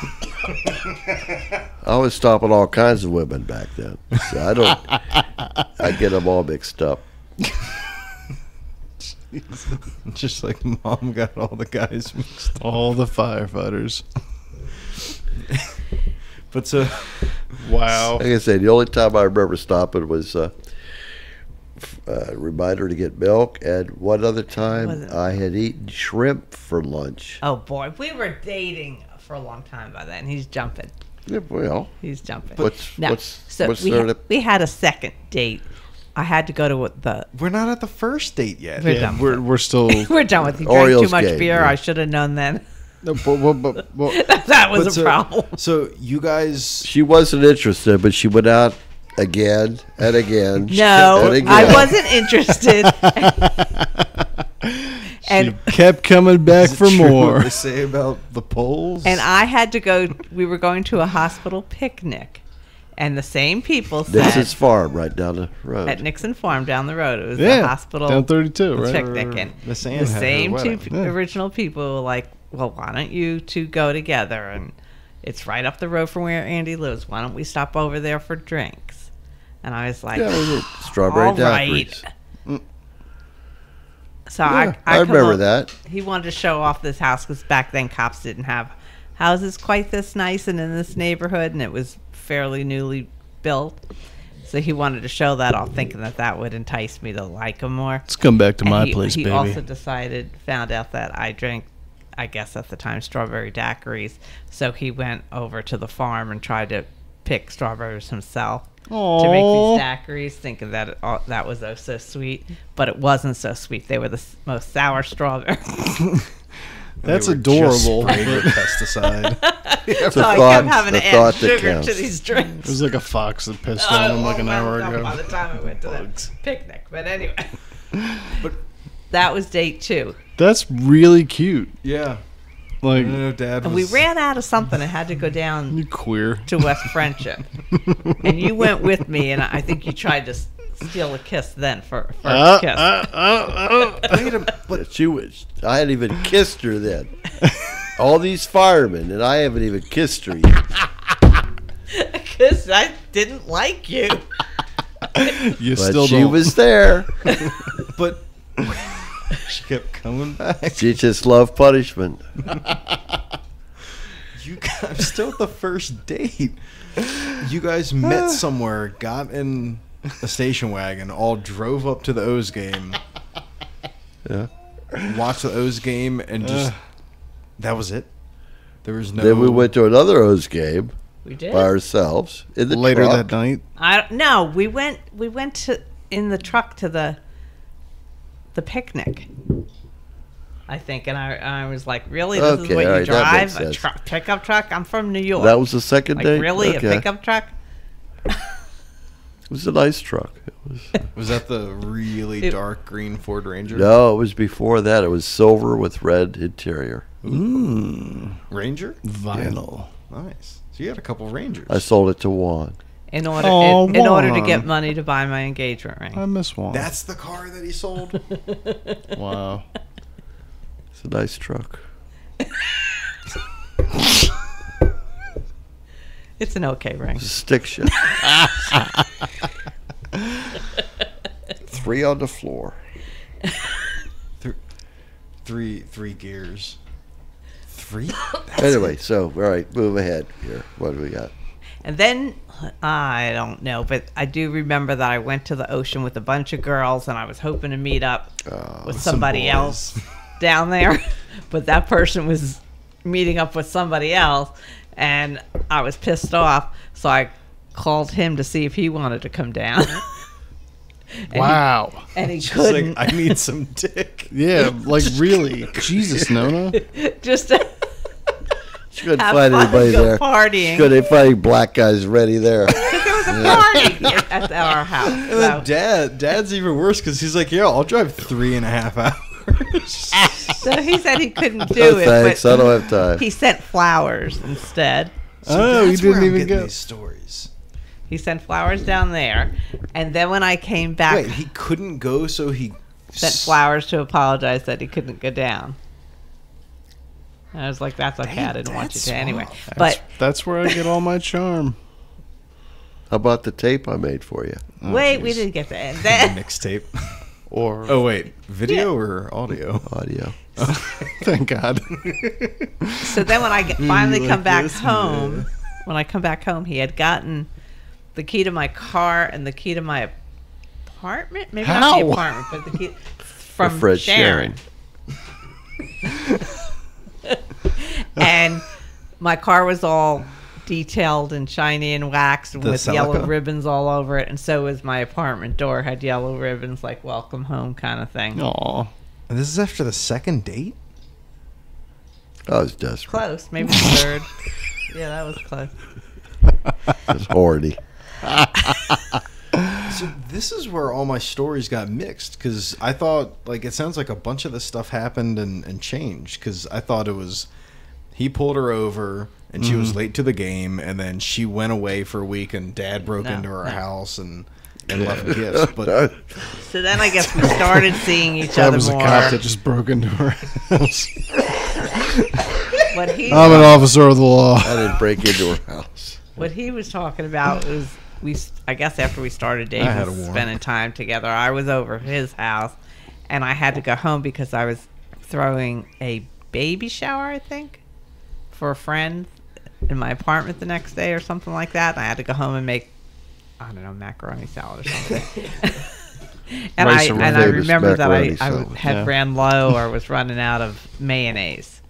(laughs) I was stopping all kinds of women back then. So I don't. I get them all mixed up. (laughs) Just like mom got all the guys mixed up. All the firefighters. (laughs) But so Wow. Like I said, the only time I remember stopping was uh, f- uh, reminder to get milk, and one other time I had eaten shrimp for lunch. oh boy, we were dating for a long time by then. He's jumping. Yeah, well, He's jumping. what's No, what's so what's we, there ha- to- we had a second date. I had to go to the. we're not at the first date yet. We're Yeah, done. we're we're still. (laughs) We're done with you. Drank too much game, beer. yeah. I should have known then. (laughs) No, but, but, but, but, (laughs) that was But a so, problem. So you guys She wasn't interested, but she went out again and again. No, and again. I wasn't interested. and she kept coming back is it for true what more. they say about the polls. and I had to go. We were going to a hospital picnic, and the same people This said is farm right down the road. at Nixon Farm down the road. It was Yeah, the hospital down 32, right? picnic, and Miss Ann the had same two p- Yeah. original people were like, "Well, why don't you two go together?" And it's right up the road from where Andy lives. Why don't we stop over there for drinks? And I was like, Yeah, was it strawberry All right. daiquiris? so Yeah, I, I, I, remember up- that. He wanted to show off this house because back then cops didn't have houses quite this nice and in this neighborhood, and it was fairly newly built. So he wanted to show that off, thinking that that would entice me to like him more. Let's come back to And my he, place, he baby. also decided, found out that I drank, I guess at the time, strawberry daiquiris. So he went over to the farm and tried to pick strawberries himself to make these daiquiris, thinking that it, all, that was oh so sweet. But it wasn't so sweet. They were the s- most sour (laughs) strawberries. That's They were just adorable. sprayed with pesticide. (laughs) It's so a I thought, kept having the to add thought that sugar counts. to these drinks. It was like a fox that pissed oh, on him like an Oh, hour ago. By the time I went to the picnic, but anyway. (laughs) but that was date two. That's really cute. yeah. Like, I know Dad And we ran out of something and had to go down (laughs) you queer. to West Friendship. and you went with me, and I think you tried to s- steal a kiss then for first Uh, kiss. uh, uh, uh. (laughs) Wait a- but She was. I hadn't even kissed her then. (laughs) All these firemen, and I haven't even kissed her yet. (laughs) Because I didn't like you. You But still she don't. was there. but she kept coming back. She just loved punishment. You guys, I'm still at the first date. You guys met (sighs) somewhere, got in a station wagon, all drove up to the O's game, (laughs) Yeah. watched the O's game, and just that was it. There was no. Then we went to another O's game We did. by ourselves in the Later truck. that night. I no, we went. We went to in the truck to the the picnic. I think, and I, I was like, "Really, this is what you all right, that makes drive? A sense. truck, pickup truck? I'm from New York. That was the second like date. really Okay. a pickup truck? (laughs) It was a nice truck. It was. Uh, (laughs) was that the really It- dark green Ford Ranger? No, it was before that. It was silver with red interior. Mmm. Ranger. Vinyl. Nice. So you had a couple Rangers. I sold it to Juan. In order, Oh, in, in order to get money to buy my engagement ring. I miss one. That's the car that he sold. (laughs) wow. It's a nice truck. (laughs) it's an okay ring. It's stick shift. (laughs) Three on the floor. three three gears. Three. Anyway, so all right, move ahead here. What do we got? And then I don't know, but I do remember that I went to the ocean with a bunch of girls, and I was hoping to meet up Uh, with somebody boys. else down there, (laughs) but that person was meeting up with somebody else, and I was pissed off, so I called him to see if he wanted to come down. (laughs) And he- Wow. and he She's couldn't. I need some dick. Yeah, like (laughs) really. Jesus, Nona. (laughs) just to she couldn't have find fun, anybody go there. partying. She couldn't find any black guys ready there. There was a party at our house. And So. then dad, dad's even worse because he's like, yeah, I'll drive three and a half hours. (laughs) So he said he couldn't (laughs) do no it, thanks, but I don't have time. he sent flowers instead. oh, you that's where didn't I'm even getting go. these stories. He sent flowers down there, and then when I came back, Wait, he couldn't go, so he sent flowers to apologize that he couldn't go down. I was like, "That's okay. I didn't want you to anyway." rough. That's, But that's where I get all my charm. (laughs) How about the tape I made for you? Oh, wait, we didn't get to end that. mixtape. Or Oh wait, video or audio? Audio. (laughs) Oh, thank God. So then when I get, finally like come back this? home, when I come back home, he had gotten the key to my car and the key to my apartment. Maybe not the apartment, but the key (laughs) from Fred Sharon. (laughs) and my car was all detailed and shiny and waxed The with yellow ribbons all over it, and so was my apartment door had yellow ribbons like "Welcome Home" kind of thing. Aw. And this is after the second date. Oh, I was desperate. Close, maybe third. (laughs) yeah, that was close. I was horny. (laughs) So this is where all my stories got mixed because I thought like it sounds like a bunch of this stuff happened and, and changed because I thought it was he pulled her over and she was mm-hmm. late to the game and then she went away for a week and dad broke No, into her no. house and and left gifts (laughs) but So then I guess we started seeing each That other was a cop that just broke into her house. (laughs) What he I'm an officer of the law. I didn't break into her house. what he was talking about was we, I guess after we started dating, had spending time together, I was over at his house, and I had to go home because I was throwing a baby shower, I think, for a friend in my apartment the next day or something like that. And I had to go home and make, I don't know, macaroni salad or something. (laughs) and I Rice and and I remember that I, I salad. had Yeah. ran low or (laughs) was running out of mayonnaise.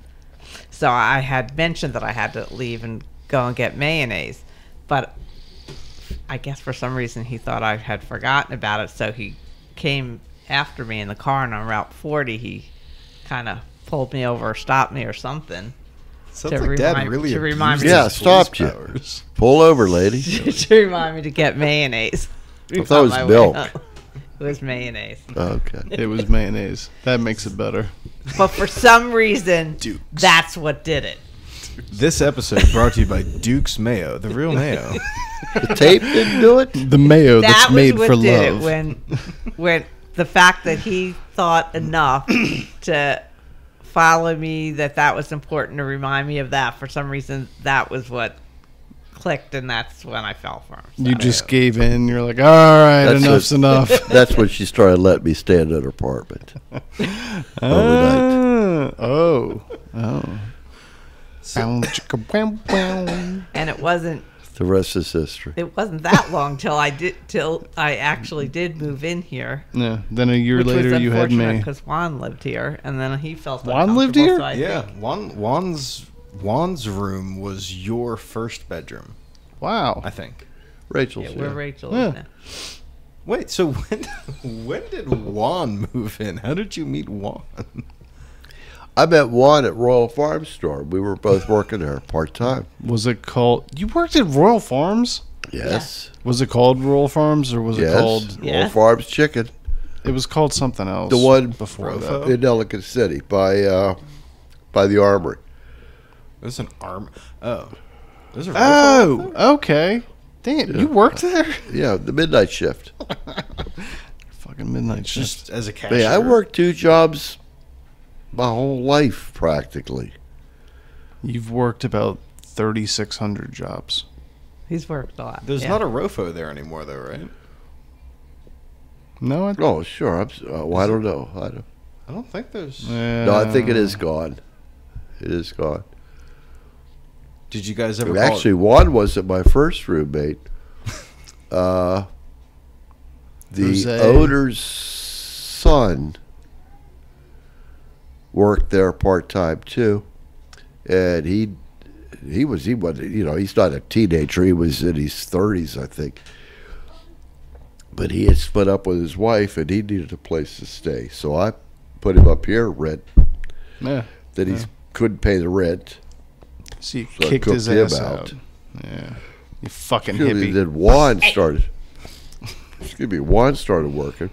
So I had mentioned that I had to leave and go and get mayonnaise, but I guess for some reason he thought I had forgotten about it. So he came after me in the car, and on Route 40, he kind of pulled me over, or stopped me, or something Sounds To like Dad remind- really to remind me- Yeah, his stopped you. powers. Pull over, lady. (laughs) to remind me to get mayonnaise. I thought it was On my way milk. It was mayonnaise. Okay. It was mayonnaise. That makes it better. But for some reason, Dukes. that's what did it. This episode brought to you by Duke's Mayo, the real mayo. (laughs) The tape didn't do it. The mayo that that's was made what for did love. it when when the fact that he thought enough (coughs) to follow me that that was important to remind me of that for some reason that was what clicked and that's when I fell for him. you So- just gave in. You're like, all right, That's enough's what- enough. (laughs) That's when she started letting me stay at her apartment. (laughs) Overnight. Ah, oh, oh. Bow, chicka, bow, bow. (laughs) and it wasn't The rest is history. it wasn't that long till I did till I actually did move in here. Yeah. Then a year which later, was you had me. because Juan lived here, and then he felt Juan lived here? So yeah, think- Juan, Juan's Juan's room was your first bedroom, Wow. I think. Rachel's yeah, here. where Rachel Yeah. is now. Wait, so (laughs) when when did Juan move in? How did you meet Juan? (laughs) I met Juan at Royal Farm Store. We were both working there part time. Was it called? You worked at Royal Farms. Yes. Was it called Royal Farms or was yes. it called? Royal Farms Chicken. It was called something else. The one before Rofo? that. in Ellicott City by uh, by the Armory. There's an arm. Oh, there's a. Oh, okay. Damn, you worked there? Yeah, the midnight shift. (laughs) Fucking midnight shift. just as a cashier. Hey, I worked two jobs my whole life practically. You've worked about thirty six hundred jobs. He's worked a lot. There's yeah. not a Rofo there anymore, though, right? No, I, Oh, sure. I'm, uh, well, I don't know. I don't. I don't think there's. No, I think it Uh, gone. It is gone. Did you guys ever? And call- actually, Juan wasn't my first roommate. Uh, the Jose. owner's son worked there part time too, and he he was he was you know he's not a teenager. He was in his thirties, I think. But he had split up with his wife, and he needed a place to stay. So I put him up here, rent. Yeah. That he couldn't pay the rent. So you So I kicked cooked his ass out. out. Yeah. You fucking Excuse me, hippie. Then Juan started. excuse me, Juan started working.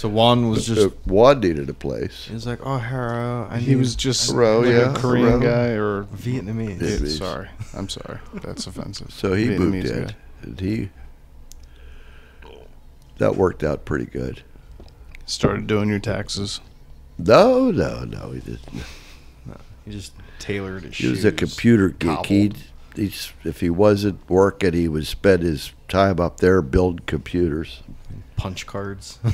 So Juan was just. Uh, Juan needed a place. He was like, "Oh, Hero, I He was just Hello, like yeah, a Korean hello. guy or Vietnamese." Yeah. Yeah, Vietnamese. sorry. I'm sorry. That's offensive. So he moved Vietnamese in, and he that worked out pretty good. Started doing your taxes. No, no, no, he didn't. No, He just tailored his He shoes. was a computer geek. cobbled. He'd, he's, if he wasn't working, he would spend his time up there building computers. punch cards (laughs)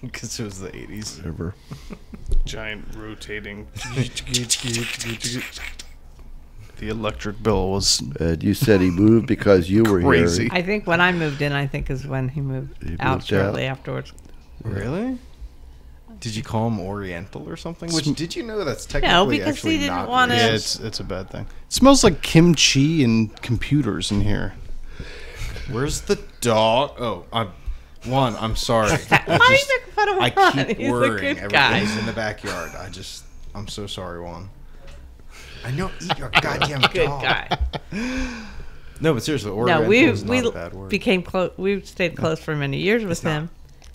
(laughs) because it was the 80s. Remember? Giant rotating. (laughs) the electric bill was And you said he moved because you were Crazy. here. I think when I moved in, I think is when he moved He out moved shortly out. afterwards. Really? Did you call him Oriental or something? Which did you know that's technically No, because actually he didn't not wanna- yeah, it's it's a bad thing. It smells like kimchi and computers in here. (laughs) Where's the dog? Oh, I'm one. I'm sorry. (laughs) I Why are you just- making fun of I Juan? keep He's a worrying. good guy. Everybody's in the backyard. I just. I'm so sorry, Juan. I know. Eat your goddamn Good dog. guy. (laughs) No, but seriously, No, Oriental we is not we a bad word. became close. We stayed close for many years with not. him,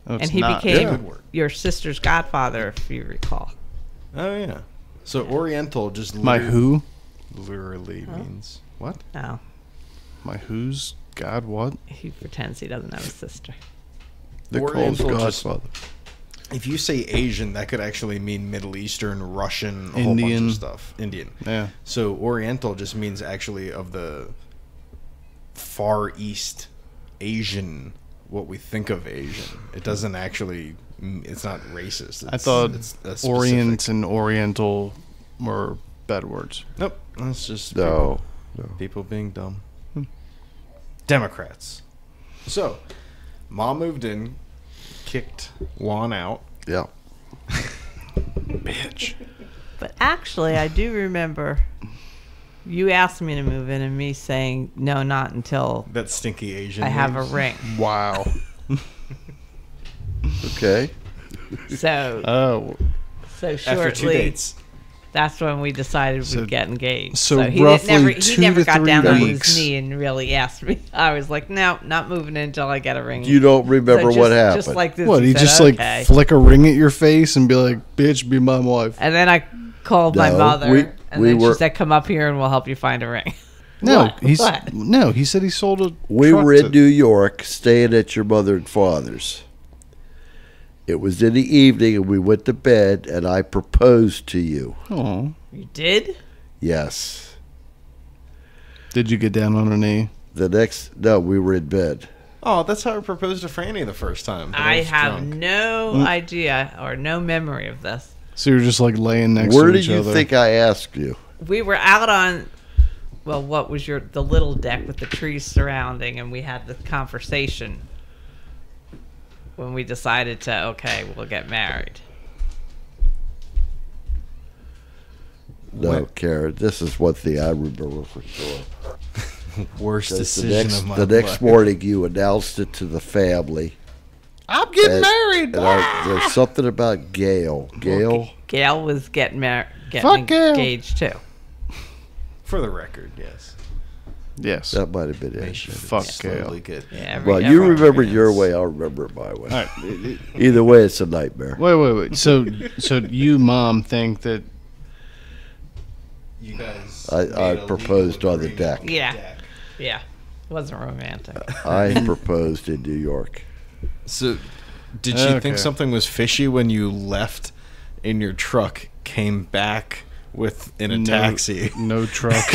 Oh, and he not. became Good word. your sister's godfather, if you recall. oh yeah. So Oriental just My who? literally means what? No, My who's? God what? he pretends he doesn't have a sister. Nicole's Oriental just- godfather. If you say Asian, that could actually mean Middle Eastern, Russian, a whole bunch Indian. of stuff. Indian. Yeah. So Oriental just means actually of the far east Asian what we think of Asian. It doesn't actually. It's not racist. It's, I thought it's a Orient and Oriental were bad words. Nope. That's just No, people, people being dumb. Hmm. Democrats. So, mom moved in, kicked Juan out. yeah. (laughs) Bitch. But actually, I do remember you asked me to move in, and me saying no, not until That stinky Asian. I have a news. ring. Wow. (laughs) Okay. So, Oh, so After two shortly, dates. That's when we decided So- we'd get engaged. so he roughly didn't never, he never to got three down on weeks. his knee and really asked me. (laughs) I was like, no, not moving until I get a ring. You don't So remember just, what happened. Just like this. what? He said, just okay. like flick a ring at your face and be like, "Bitch, be my wife." And then I called my mother, we- and we then were- she said, "Come up here, and we'll help you find a ring." (laughs) No, What? he's What? no. He said he sold a. we truck were in to- New York, staying at your mother and father's. It was in the evening, and we went to bed, and I proposed to you. Aw. You did? Yes. Did you get down on a knee? The next, no, we were in bed. Oh, that's how I proposed to Franny the first time. but I have drunk. no Mm. idea or no memory of this. So you're just like laying next Where to did you think I asked you? We were out on, well, what was your the little deck with the trees surrounding, and we had the conversation when we decided to okay, we'll get married. No, What? Karen. This is one thing I remember for sure. (laughs) worst 'Cause decision the next, of my the next life. morning, you announced it to the family. I'm getting And- married. And I, ah! there's something about Gail. Gail. Gail was getting married, Fuck getting Gail. engaged too. For the record, yes. Yes. That might have been it. should Fuck slowly get. Yeah, every, Well, you every- remember your way. I'll remember my way. All right. Either way, it's a nightmare. Wait, wait, wait. So, (laughs) so you, mom, think that You guys. I- made I a proposed on the agreement deck. Yeah. deck. Yeah, it wasn't romantic. I (laughs) proposed in New York. So, did she Okay. think something was fishy when you left in your truck, came back with in a no, taxi? no (laughs) truck.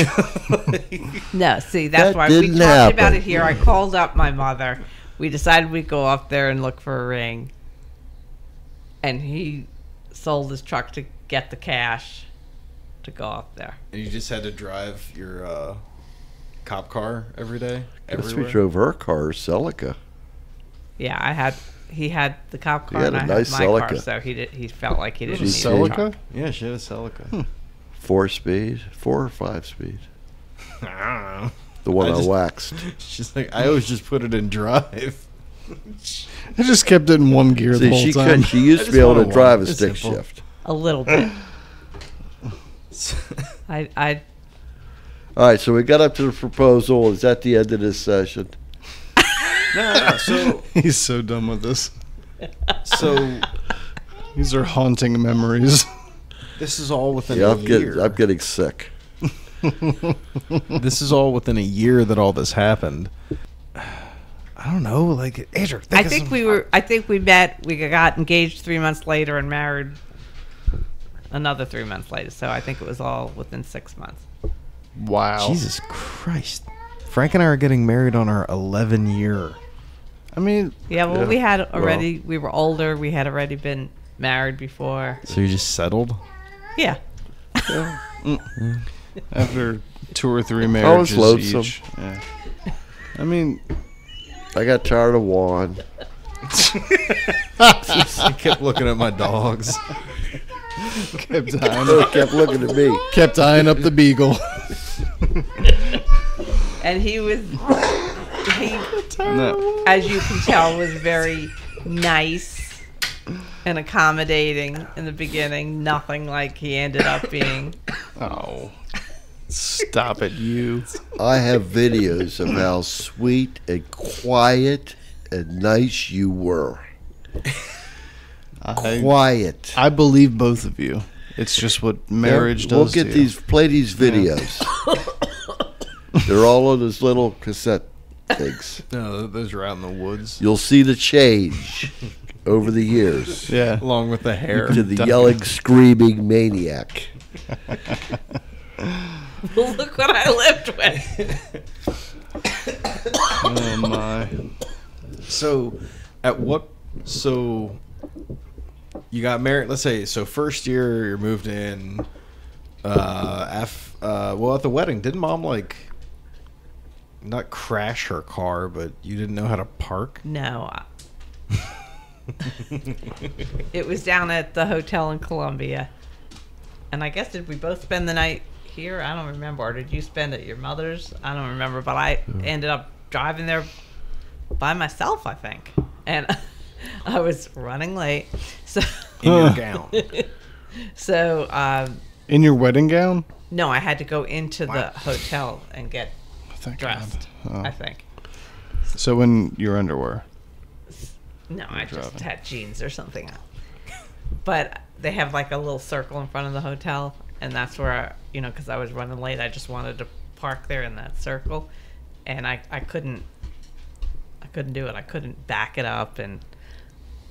No, see, that's That why we didn't talked about it here. I called up my mother. We decided we'd go up there and look for a ring. And he sold his truck to get the cash to go up there. And you just had to drive your uh, cop car every day. Guess we drove her car, Celica. Yeah, I had. He had the cop car had and a I nice had my car, Celica. so he did. He felt like he didn't need She's a Celica? truck. Yeah, she had a Celica. Hmm. Four speed, four or five speed. (laughs) I don't know. The one I I, just- waxed. (laughs) She's like, I always just put it in drive. (laughs) I just kept it in one gear the whole she time. could. She used to be able wanna to drive a. It's stick simple. shift. A little bit. I. I. All right, so we got up to the proposal. Is that the end of this session? no, no, so He's so done with this. so These are haunting memories. This is all within Yeah, a I'm year. getting. I'm getting sick. (laughs) this is all within a year that all this happened. (sighs) I don't know, like Andrew. I think we were. I think we met. We got engaged three months later and married another three months later. So I think it was all within six months. Wow. Jesus Christ. Frank and I are getting married on our 11 year. I mean, Yeah, well, Yeah, we had well. already. we were older. We had already been married before. So you just settled? Yeah. Mm. after two or three was marriages lonesome. each. Yeah. I mean, I got tired of Juan. (laughs) I kept looking at my dogs. kept eyeing, He kept looking at me. kept eyeing up the beagle. And he was. He, no. as you can tell, was very nice and accommodating in the beginning. Nothing like he ended up being. (coughs) Oh. Stop it, you. I have videos of how sweet and quiet and nice you were. I, Quiet. I believe both of you. It's just what marriage Yeah, We'll does. get to you. these. Play these videos. (laughs) They're all on those little cassette things. No, those are out in the woods. You'll see the change (laughs) over the years Yeah. Along with the hair. to the (laughs) yelling, screaming maniac. Well, (laughs) look what I lived with. Oh and I. So, at what? So, you got married. Let's say so. First year, you're moved in. Uh, F. Uh, well, at the wedding, didn't mom like not crash her car, but you didn't know how to park? No. I- (laughs) it was down at the hotel in Columbia. And I guess did we both spend the night here? I don't remember. Or did you spend at your mother's? I don't remember. But I ended up driving there by myself, I think. And (laughs) I was running late. So In your (laughs) gown. so um, In your wedding gown? no, I had to go into Wow. the hotel and get Thank dressed. Oh. I think. So in your underwear. No, I just had jeans or something. (laughs) But they have like a little circle in front of the hotel, and that's where I, you know, because I was running late, I just wanted to park there in that circle, and I I couldn't, I couldn't do it. I couldn't back it up and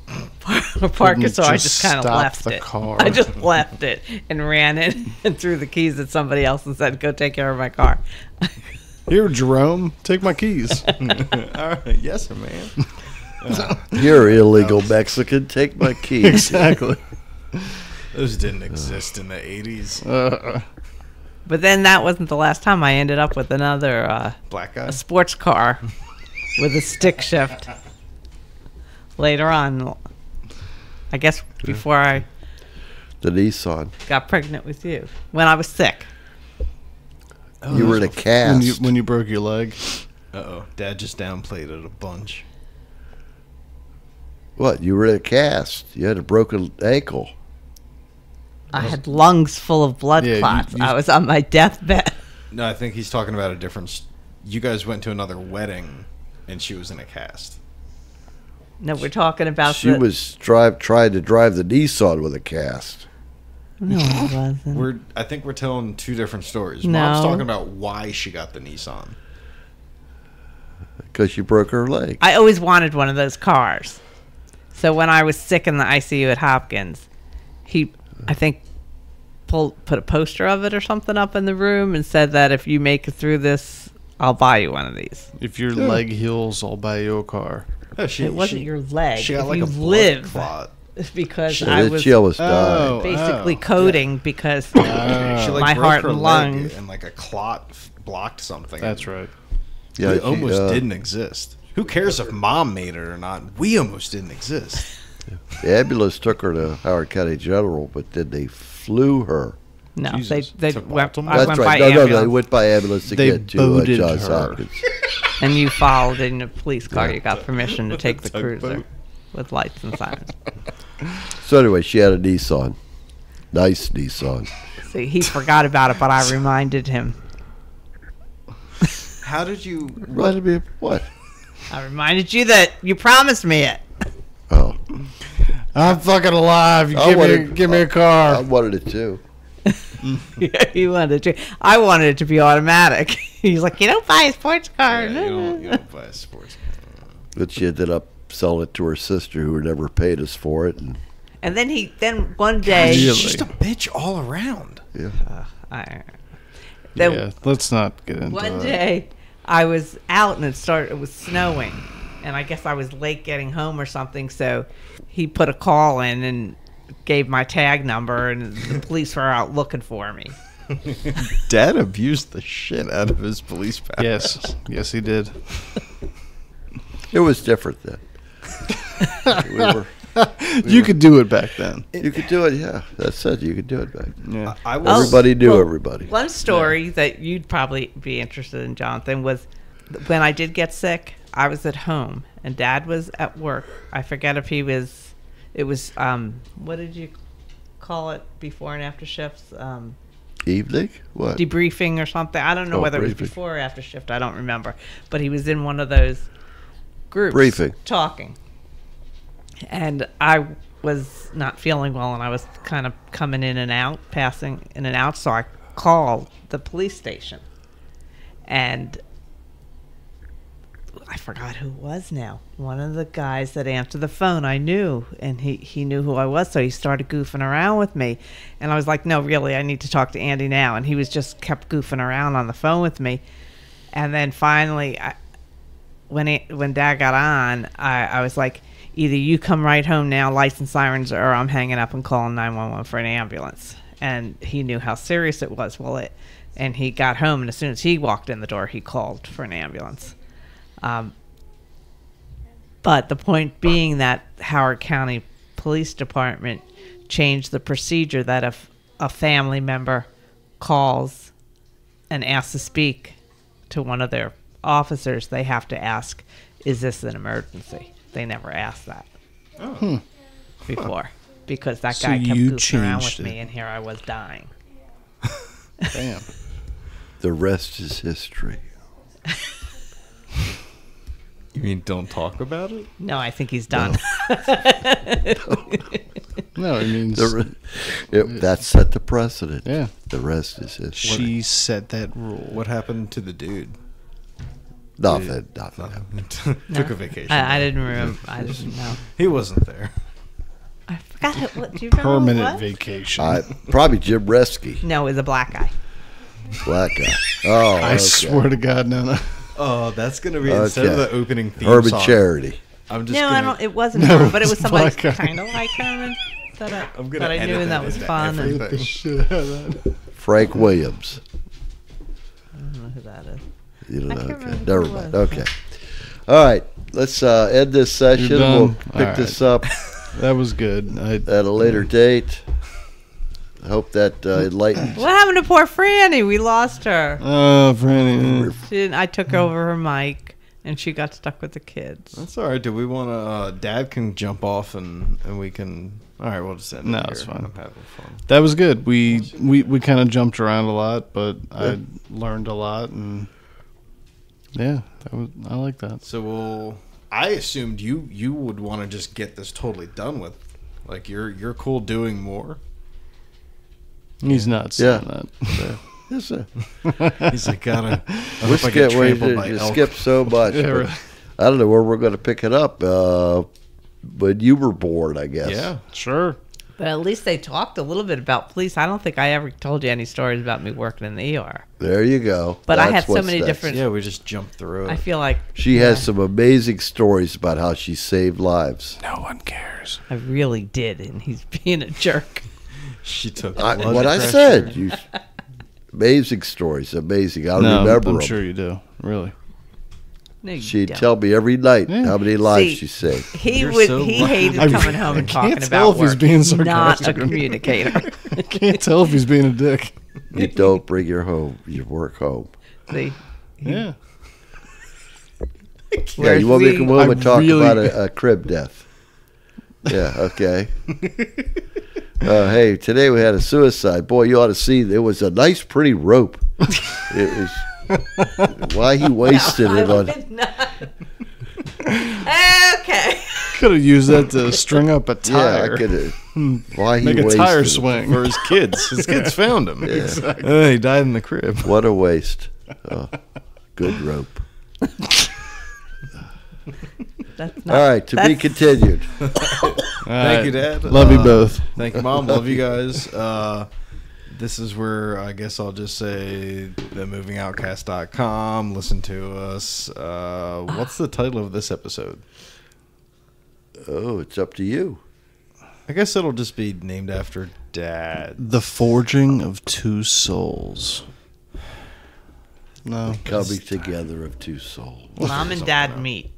(laughs) park it, so I just kind of left the it. car. (laughs) I just left it and ran in and threw the keys at somebody else and said, "Go take care of my car." Here, Jerome, take my keys. All right, yes, sir, man. You're illegal Mexican. Take my keys. (laughs) exactly. Those didn't exist in the '80s. Uh, But then that wasn't the last time. I ended up with another. Uh, Black guy. a sports car with a stick shift later on. I guess before I The Nissan. got pregnant with you when I was sick. you were in a when cast. you when you broke your leg. Uh oh, Dad just downplayed it a bunch. What? You were in a cast. You had a broken ankle. I had lungs full of blood Yeah, clots. you- I was on my deathbed. No, I think he's talking about a different. You guys went to another wedding, and she was in a cast. No, we're talking about She the. was drive trying to drive the Nissan with a cast. no, I wasn't. We're. I think we're telling two different stories. No. Mom's talking about why she got the Nissan. because she broke her leg. I always wanted one of those cars. So when I was sick in the ICU at Hopkins, he, I think, pulled put a poster of it or something up in the room and said that if you make it through this, I'll buy you one of these. If your leg heals, I'll buy you a car. Oh, she, it wasn't she- your leg. She got if like you a blood live, clot. (laughs) because She, I was she almost died. Oh, basically oh. coding because (coughs) She like my broke heart her and leg lungs. and like a clot f- blocked something. That's right. Yeah, it almost uh, didn't exist. Who cares if mom made it or not? We almost didn't exist. (laughs) The ambulance took her to Howard County General, but then they flew her. no, Jesus. they they went, Baltimore? I That's went right. by No, no, they went by ambulance to They get to uh, Johns her. Hopkins. (laughs) and you followed in a police car. Yeah. You got permission to take the Tugboat. cruiser with lights and sirens. (laughs) So anyway, she had a Nissan. Nice Nissan. See, he forgot about it, but I reminded him. How did you? Reminded me of what? I reminded you that you promised me it. Oh, I'm fucking alive. You I give me, a, give me a I car. I wanted it too. (laughs) Yeah, he wanted to. I wanted it to be automatic. (laughs) He's like, you don't buy a sports car. Yeah, you, don't, you don't buy a sports. Car. But she ended up selling it to her sister, who never paid us for it. And And then he, then one day, She's just a bitch all around. yeah, uh, I, then yeah, let's not get into one that. day I was out and it started. It was snowing, and I guess I was late getting home or something. So he put a call in and gave my tag number, and the police were out looking for me. (laughs) Dad abused the shit out of his police powers. Yes, yes, he did. (laughs) it was different then. (laughs) we were, (laughs) You could do it back then. you could do it. Yeah, that's it. You could do it back. then. Yeah. I Oh, was. Everybody knew well, everybody. One story that you'd probably be interested in, Jonathan, was when I did get sick. I was at home and Dad was at work. I forget if he was. It was um. What did you call it before and after shifts? Um, Evening? What? debriefing or something. I don't know Oh, whether it was before or after shift. I don't remember. But he was in one of those groups Briefing. talking. And I was not feeling well and I was kind of coming in and out, passing in and out, so I called the police station. And I forgot who it was now. One of the guys that answered the phone I knew and he, he knew who I was, so he started goofing around with me. And I was like, No, really, I need to talk to Andy now. And he was just kept goofing around on the phone with me. And then finally I when it, when Dad got on, I, I was like, either you come right home now, lights and sirens, or I'm hanging up and calling 911 for an ambulance. And he knew how serious it was. Well, it, and he got home, and as soon as he walked in the door, he called for an ambulance. Um, but the point being that Howard County Police Department changed the procedure that if a family member calls and asks to speak to one of their officers, they have to ask, "Is this an emergency?" They never asked that oh. hmm. before because that So guy kept you goofing around with changed me, and here I was dying. (laughs) Damn. The rest is history. (laughs) You mean don't talk about it? No, I think he's done. No, (laughs) it means The re- it, that set the precedent. yeah. The rest is history. She set that rule. What happened to the dude? Nothing. Nothing. Took a vacation. I, I didn't remember. I didn't know. He wasn't there. I forgot it. What, do you remember who it Permanent was? vacation. I, probably Jim Reski, No, it was a black guy. black guy. Oh, I okay. swear to God, no, no. Oh, that's gonna be instead of Okay. the opening theme Herman song. Charity. I'm just no, gonna, I don't. It wasn't No, Herman, but it was it's somebody black guy. kind of like Herman that I, I'm gonna that I edit knew and that that was into fun. And, everything. The shit out of that. Frank Williams. I don't know who that is. You don't I know. can't Okay. remember Never who mind. Okay. All right. Let's uh, end this session. We'll pick All right. this up (laughs) That was good. I, at a later date. I hope that uh, enlightens. What happened to poor Franny? We lost her. oh, Franny. She didn't, I took over her mic, and she got stuck with the kids. That's all right. Do we want to? Uh, Dad can jump off and and we can. All right, we'll just end. No, it it's fine. I'm having fun. That was good. We we, we kind of jumped around a lot, but I learned a lot, and yeah, that was I like that. So we'll. I assumed you you would want to just get this totally done with. Like you're you're cool doing more. He's not Yeah. saying that. Yes, sir. (laughs) He's like, gotta. I We hope I get skip, we trampled by you elk. skip so (laughs) much. Yeah, really. I don't know where we're going to pick it up. Uh, but you were bored, I guess. Yeah. Sure. But at least they talked a little bit about police. I don't think I ever told you any stories about me working in the ER. There you go. But I had so many next. different- Yeah, we just jumped through it. I feel like She has some amazing stories about how she saved lives. No one cares. I really did, and he's (laughs) being a jerk. she took I, blood what I said, you, amazing stories, amazing. I no, remember I'm them. sure you do. Really. No, She'd don't. tell me every night Yeah. how many lives See, she saved. He You're would. so he lucky. hated I- coming home I and can't talking tell about if he's work. being Not a communicator. (laughs) I can't tell if he's being a dick. You don't bring your home, your work home. See, Yeah. Yeah, you want me to the- come home I and talk really- about a, a crib death? Yeah, okay. (laughs) Uh, hey, today we had a suicide. Boy, you ought to see. It was a nice, pretty rope. It was. (laughs) Why he wasted I it on? would okay. Could have used that to string up a Yeah, tire. I could have. Why he Make a wasted tire it. swing. for his kids. His kids (laughs) found him. Uh, he died in the crib. What a waste. Oh, good rope. That's not, All right, to be that's- continued. (laughs) Thank you, Dad. Love you Uh, both. Thank you, Mom. Love you guys. Uh, this is where I guess I'll just say themovingoutcast.com. Listen to us. Uh, what's the title of this episode? Oh, it's up to you. I guess it'll just be named after Dad. The Forging of Two Souls. No. Coming together of two souls. Mom and Dad meet.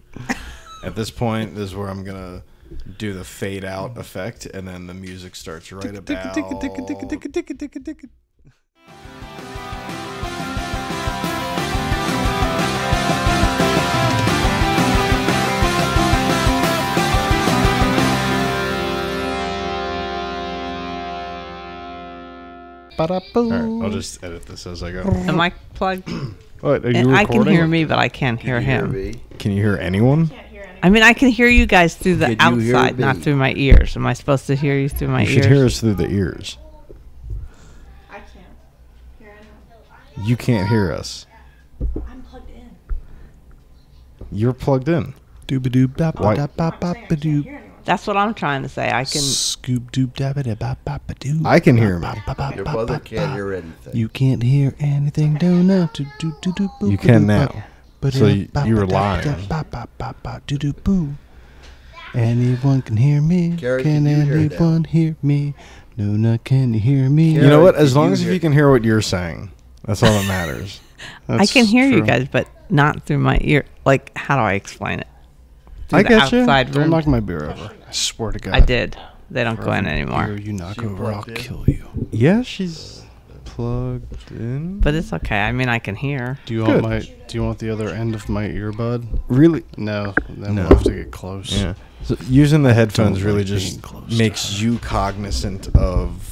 At this point, this is where I'm gonna do the fade out effect, and then the music starts right about. All right, I'll just edit this as I go. Am I plugged? (clears throat) What, are And you I can recording? hear me, but I can't hear You hear him. me? Can you hear anyone? Can't hear anything. I mean, I can hear you guys through the Can outside, not through my ears. Am I supposed to hear you through my You ears? You should hear us through the ears. I can't hear anyone. You can't hear us. I'm plugged in. You're plugged in. Doobadoob dap Why- dap bap I'm saying I bap can't badoop. hear anyone. That's what I'm trying to say. I can. Scoop doob dabba da bap bap badoo. I can hear me. Your mother can't hear anything. You can't hear anything. Do no. Do do do do. You can badoop, now. Bop. So you- you were lying. Boo. Anyone can hear me. Gary, can can you hear anyone hear me? Nuna, can you hear me? You know what? As long as if you can hear what you're saying, that's all that matters. (laughs) I can hear you guys, but not through my ear. Like, how do I explain it? Through I the get you. outside Don't knock my beer over. I swear to God. I did. They don't go in anymore. you knock She over, I'll plugged kill you. yeah, she's plugged in. But it's okay. I mean, I can hear. Do you Good. want my? Do you want the other end of my earbud? really, No. Then No. we'll have to get close. yeah. So using the headphones really just close makes you cognizant of